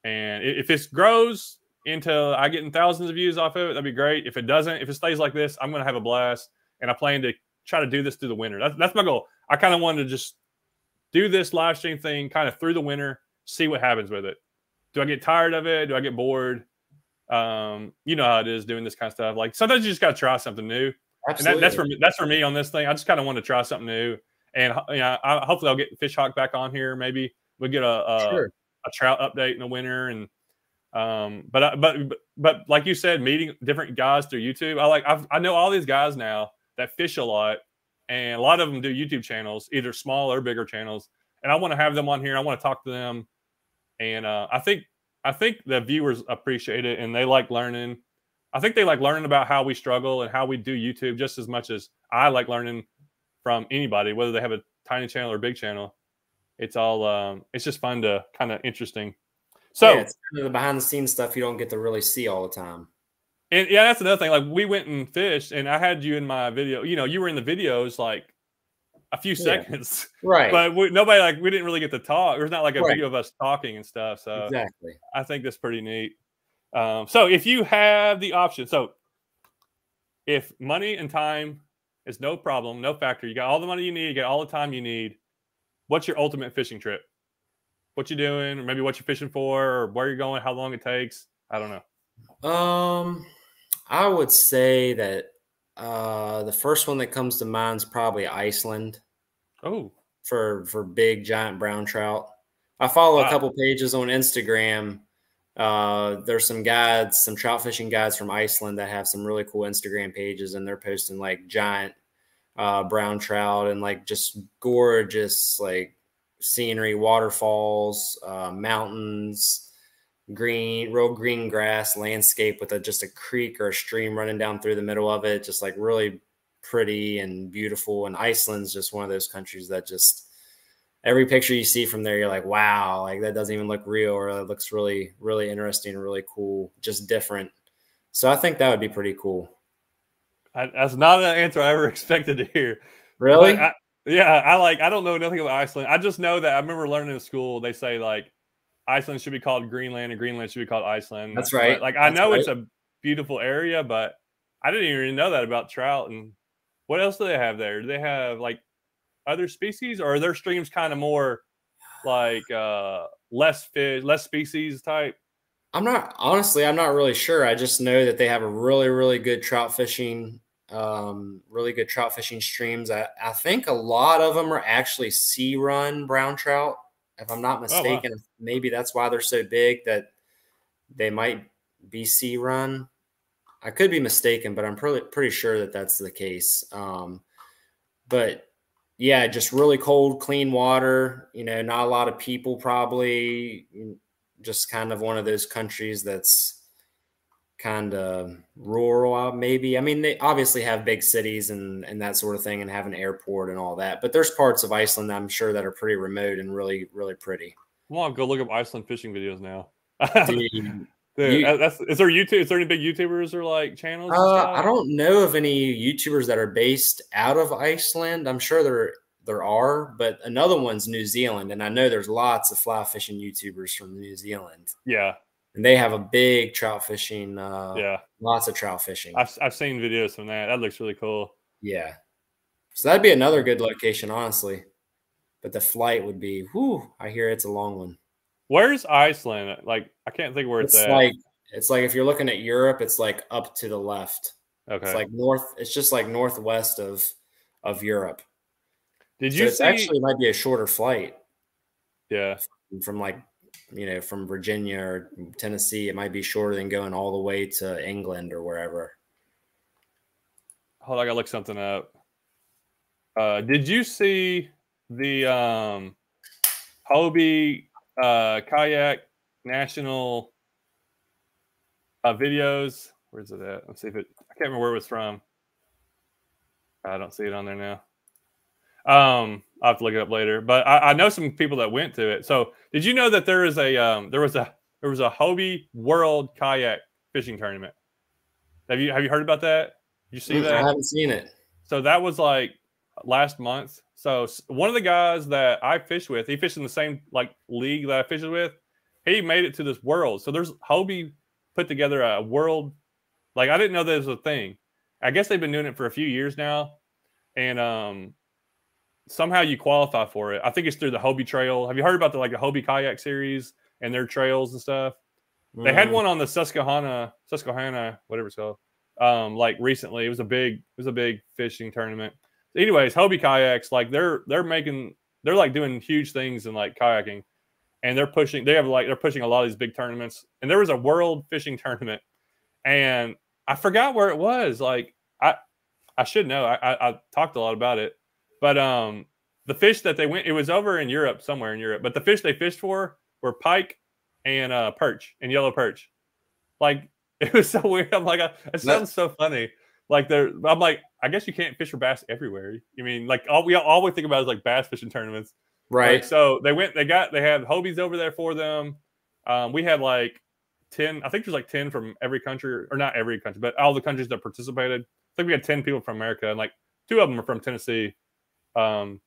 and if this grows into I getting thousands of views off of it, that'd be great. If it doesn't, if it stays like this, I'm gonna have a blast. And I plan to try to do this through the winter. That's that's my goal. I kind of wanted to just do this live stream thing kind of through the winter, see what happens with it. Do I get tired of it? Do I get bored? Um, you know how it is doing this kind of stuff. Like sometimes you just gotta try something new. Absolutely. And that, that's for me, that's for me on this thing. I just kind of want to try something new. And you know, I, hopefully I'll get Fishhawk back on here. Maybe we'll get a, a sure a trout update in the winter and um but but but like you said meeting different guys through youtube i like I've, i know all these guys now that fish a lot and a lot of them do youtube channels either small or bigger channels and i want to have them on here i want to talk to them and uh, i think i think the viewers appreciate it and they like learning i think they like learning about how we struggle and how we do youtube just as much as i like learning from anybody whether they have a tiny channel or big channel it's all um, it's just fun to kind of interesting. So yeah, it's kind of the behind the scenes stuff you don't get to really see all the time. And yeah, that's another thing. Like we went and fished, and I had you in my video. You know, you were in the videos. Like a few yeah. seconds, right? But we, nobody like we didn't really get to talk. There's not like a right. video of us talking and stuff. So exactly, I think that's pretty neat. Um, so if you have the option, so if money and time is no problem, no factor, you got all the money you need, you got all the time you need. What's your ultimate fishing trip? What you doing, or maybe what you're fishing for, or where you're going, how long it takes? I don't know. Um, I would say that uh, the first one that comes to mind is probably Iceland. Oh, for for big giant brown trout. I follow wow. a couple pages on Instagram. Uh, there's some guides, some trout fishing guides from Iceland that have some really cool Instagram pages, and they're posting like giant uh, brown trout and like just gorgeous like scenery, waterfalls, uh, mountains, green, real green grass landscape with a just a creek or a stream running down through the middle of it, just like really pretty and beautiful. And Iceland's just one of those countries that just every picture you see from there, you're like, wow, like that doesn't even look real, or it looks really, really interesting, really cool, just different. So I think that would be pretty cool. I, that's not an answer I ever expected to hear. Really? I, yeah, I like. I don't know nothing about Iceland. I just know that I remember learning in school. They say like Iceland should be called Greenland and Greenland should be called Iceland. That's right. But, like I That's know right. it's a beautiful area, but I didn't even know that about trout. And what else do they have there? Do they have like other species, or are their streams kind of more like uh less fish, less species type? I'm not honestly. I'm not really sure. I just know that they have a really, really good trout fishing um, really good trout fishing streams. I, I think a lot of them are actually sea run brown trout if I'm not mistaken. Oh, wow. Maybe that's why they're so big that they might be sea run. I could be mistaken, but I'm pretty pretty sure that that's the case. Um, but yeah, just really cold, clean water. You know, not a lot of people. Probably just kind of one of those countries that's kind of rural maybe i mean they obviously have big cities and and that sort of thing and have an airport and all that but there's parts of iceland i'm sure that are pretty remote and really really pretty well i'll go look up iceland fishing videos now Dude, Dude, you, that's is there YouTube? Is there any big YouTubers or like channels? Uh, I don't know of any YouTubers that are based out of Iceland. I'm sure there there are, but another one's New Zealand, and I know there's lots of fly fishing YouTubers from New Zealand. Yeah, and they have a big trout fishing. Uh, yeah, lots of trout fishing. I've I've seen videos from that. That looks really cool. Yeah, so that'd be another good location, honestly. But the flight would be, whoo! I hear it's a long one. Where's Iceland? Like I can't think where it's, it's at. Like it's like if you're looking at Europe, it's like up to the left. Okay. It's like north. It's just like northwest of of Europe. Did you so see? Actually, might be a shorter flight. Yeah. From like you know, from Virginia or Tennessee, it might be shorter than going all the way to England or wherever. Hold on, I gotta look something up. Uh, did you see the um, Hobie uh, kayak national uh, videos? Where's it at? Let's see if it. I can't remember where it was from. I don't see it on there now. Um, I'll have to look it up later. But I, I, know some people that went to it. So did you know that there is a um, there was a there was a Hobie World Kayak Fishing Tournament? Have you have you heard about that? You see mm, that? I haven't seen it. So that was like last month. So one of the guys that I fish with, he fished in the same like league that I fished with. He made it to this world. So there's Hobie put together a world. Like I didn't know that was a thing. I guess they've been doing it for a few years now, and um, somehow you qualify for it. I think it's through the Hobie Trail. Have you heard about the like the Hobie kayak series and their trails and stuff? Mm. They had mm. one on the Susquehanna, Susquehanna, whatever it's called. Um, like recently, it was a big, it was a big fishing tournament. Anyways, Hobie kayaks, like they're they're making, they're like doing huge things in like kayaking, and they're pushing. They have like they're pushing a lot of these big tournaments. And there was a world fishing tournament, and I forgot where it was. Like I, I should know. I, I, I talked a lot about it but um, the fish that they went, it was over in Europe, somewhere in Europe. But the fish they fished for were pike and uh, perch and yellow perch. Like it was so weird. I'm like, uh, it sounds so funny. Like they're, I'm like, I guess you can't fish for bass everywhere. You mean like all we all we think about is like bass fishing tournaments, right? Like, so they went, they got, they had Hobies over there for them. Um, we had like ten, I think there's like ten from every country, or not every country, but all the countries that participated. I think we had ten people from America, and like two of them are from Tennessee. Um,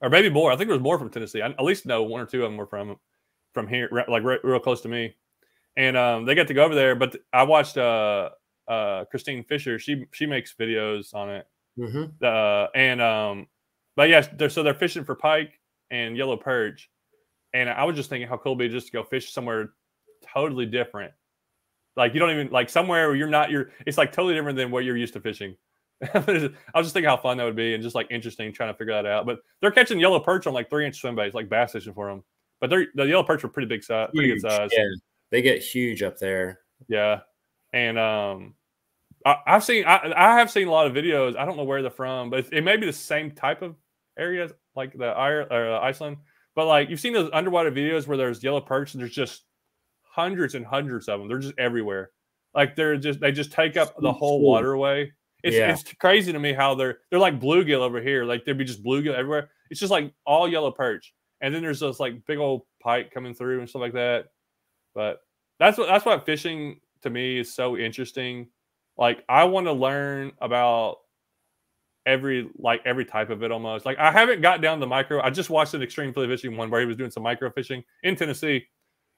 or maybe more. I think there was more from Tennessee. I at least know one or two of them were from from here, like real close to me. And um, they got to go over there. But I watched uh, uh, Christine Fisher. She she makes videos on it. Mm-hmm. Uh, and um, but yeah, they're, so they're fishing for pike and yellow perch. And I was just thinking how cool it'd be just to go fish somewhere totally different. Like you don't even like somewhere where you're not you're it's like totally different than what you're used to fishing. I was just thinking how fun that would be and just like interesting trying to figure that out. But they're catching yellow perch on like three inch swim baits, like bass fishing for them. But they're the yellow perch are pretty big size, pretty good size. Yeah, they get huge up there. Yeah, and um, I, have seen I, I have seen a lot of videos. I don't know where they're from, but it may be the same type of areas like the or, uh, Iceland. But like you've seen those underwater videos where there's yellow perch and there's just hundreds and hundreds of them. They're just everywhere. Like they're just they just take up the whole waterway. It's, yeah. it's crazy to me how they're they're like bluegill over here. Like there'd be just bluegill everywhere. It's just like all yellow perch, and then there's this like big old pike coming through and stuff like that. But that's what that's why fishing to me is so interesting. Like I want to learn about every like every type of it almost. Like I haven't got down the micro. I just watched an extreme flea fishing one where he was doing some micro fishing in Tennessee,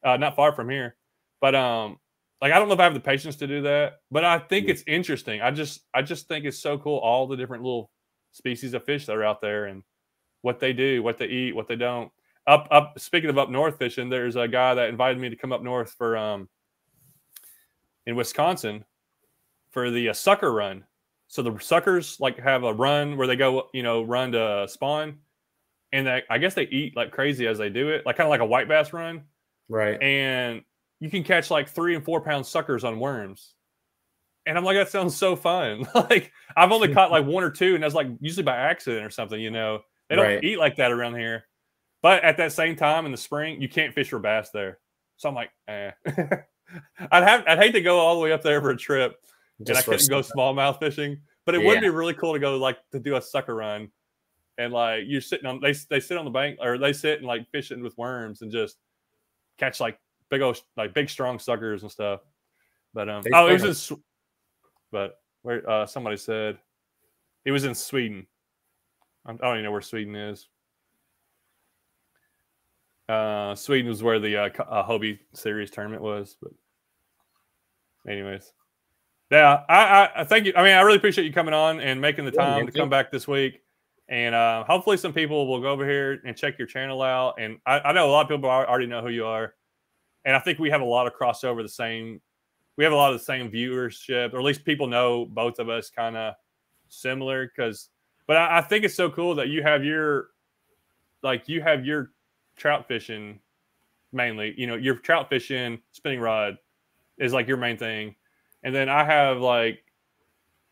uh, not far from here. But um, like I don't know if I have the patience to do that, but I think it's interesting. I just I just think it's so cool all the different little species of fish that are out there and what they do, what they eat, what they don't. Up up speaking of up north fishing, there's a guy that invited me to come up north for um in Wisconsin for the uh, sucker run. So the suckers like have a run where they go, you know, run to spawn, and they, I guess they eat like crazy as they do it, like kind of like a white bass run, right? And you can catch like three and four pound suckers on worms, and I'm like, that sounds so fun. like I've only caught like one or two, and that's like usually by accident or something. You know, they don't right. eat like that around here. But at that same time in the spring, you can't fish for bass there. So I'm like, eh. I'd have I'd hate to go all the way up there for a trip and I couldn't go smallmouth fishing. But it yeah. would be really cool to go like to do a sucker run, and like you're sitting on they they sit on the bank or they sit and like fishing with worms and just catch like big old like big strong suckers and stuff. But um, they oh, it was in, but where uh somebody said it was in Sweden. I don't even know where Sweden is. Uh, Sweden was where the uh, uh, Hobie Series tournament was, but anyways, yeah, I, I, thank you. I mean, I really appreciate you coming on and making the time yeah, to come back this week. And uh, hopefully, some people will go over here and check your channel out. And I, I, know a lot of people already know who you are. And I think we have a lot of crossover. The same, we have a lot of the same viewership, or at least people know both of us kind of similar. Because, but I, I think it's so cool that you have your, like, you have your trout fishing mainly. You know, your trout fishing spinning rod is like your main thing and then I have like,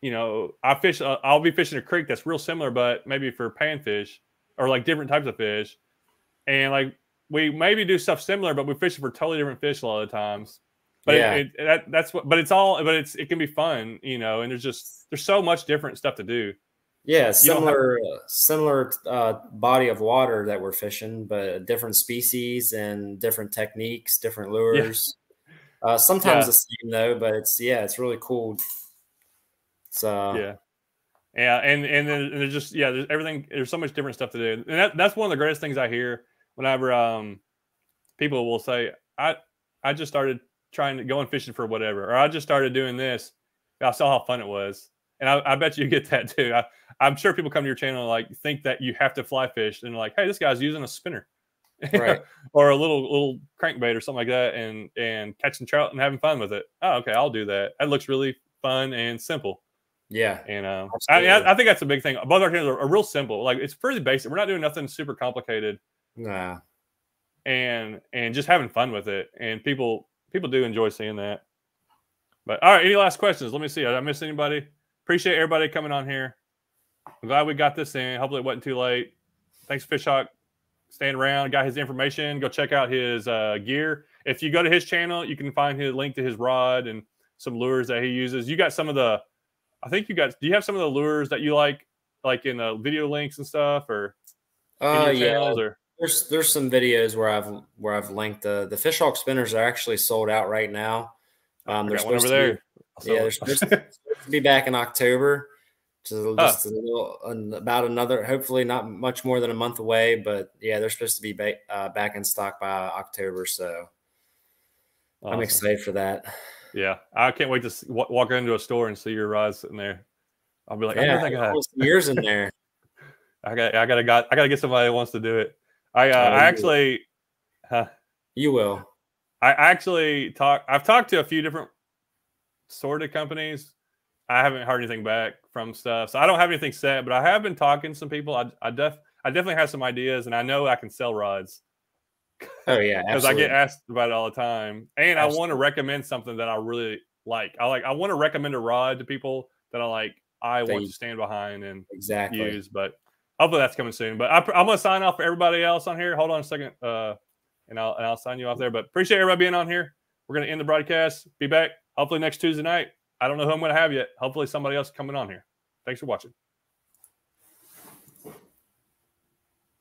you know, I fish. Uh, I'll be fishing a creek that's real similar, but maybe for panfish or like different types of fish, and like we maybe do stuff similar, but we fish for totally different fish a lot of times. But yeah. it, it, that, that's what. But it's all. But it's it can be fun, you know. And there's just there's so much different stuff to do. Yeah, similar have, similar uh, body of water that we're fishing, but different species and different techniques, different lures. Uh, sometimes yeah. the same though, but it's yeah, it's really cool. So yeah, yeah, and and then there's just yeah, there's everything. There's so much different stuff to do, and that, that's one of the greatest things I hear whenever um people will say I I just started trying to go and fishing for whatever, or I just started doing this. I saw how fun it was, and I, I bet you get that too. I, I'm sure people come to your channel and like think that you have to fly fish, and like, hey, this guy's using a spinner right. or a little little crankbait or something like that, and and catching trout and having fun with it. Oh, okay, I'll do that. That looks really fun and simple. Yeah, and um, I, I, I, think that's a big thing. Both our channels are, are, real simple. Like it's pretty basic. We're not doing nothing super complicated. Nah, and and just having fun with it. And people people do enjoy seeing that. But all right, any last questions? Let me see. Did I miss anybody? Appreciate everybody coming on here. I'm glad we got this in. Hopefully, it wasn't too late. Thanks, Fishhawk staying around, got his information. Go check out his uh, gear. If you go to his channel, you can find his link to his rod and some lures that he uses. You got some of the, I think you got. Do you have some of the lures that you like, like in the video links and stuff, or? Uh, yeah. Or? There's there's some videos where I've where I've linked the the fishhawk spinners are actually sold out right now. Um, they're supposed to be, yeah, they're supposed to be back in October. Just, just a little, about another, hopefully not much more than a month away, but yeah, they're supposed to be ba- uh, back in stock by October. So awesome. I'm excited for that. Yeah, I can't wait to walk into a store and see your rods sitting there. I'll be like, yeah, I got years in there. I got, I got to got, I got to get somebody that wants to do it. I, uh, oh, I actually, huh, you will. I actually talk. I've talked to a few different sort of companies. I haven't heard anything back from stuff, so I don't have anything set. But I have been talking to some people. I, I def, I definitely have some ideas, and I know I can sell rods. Oh yeah, because I get asked about it all the time, and absolutely. I want to recommend something that I really like. I like. I want to recommend a rod to people that I like. I want to stand behind and exactly use, but hopefully that's coming soon. But I, am going to sign off for everybody else on here. Hold on a second. Uh, and I'll and I'll sign you off there. But appreciate everybody being on here. We're gonna end the broadcast. Be back hopefully next Tuesday night. I don't know who I'm gonna have yet. Hopefully somebody else coming on here. Thanks for watching.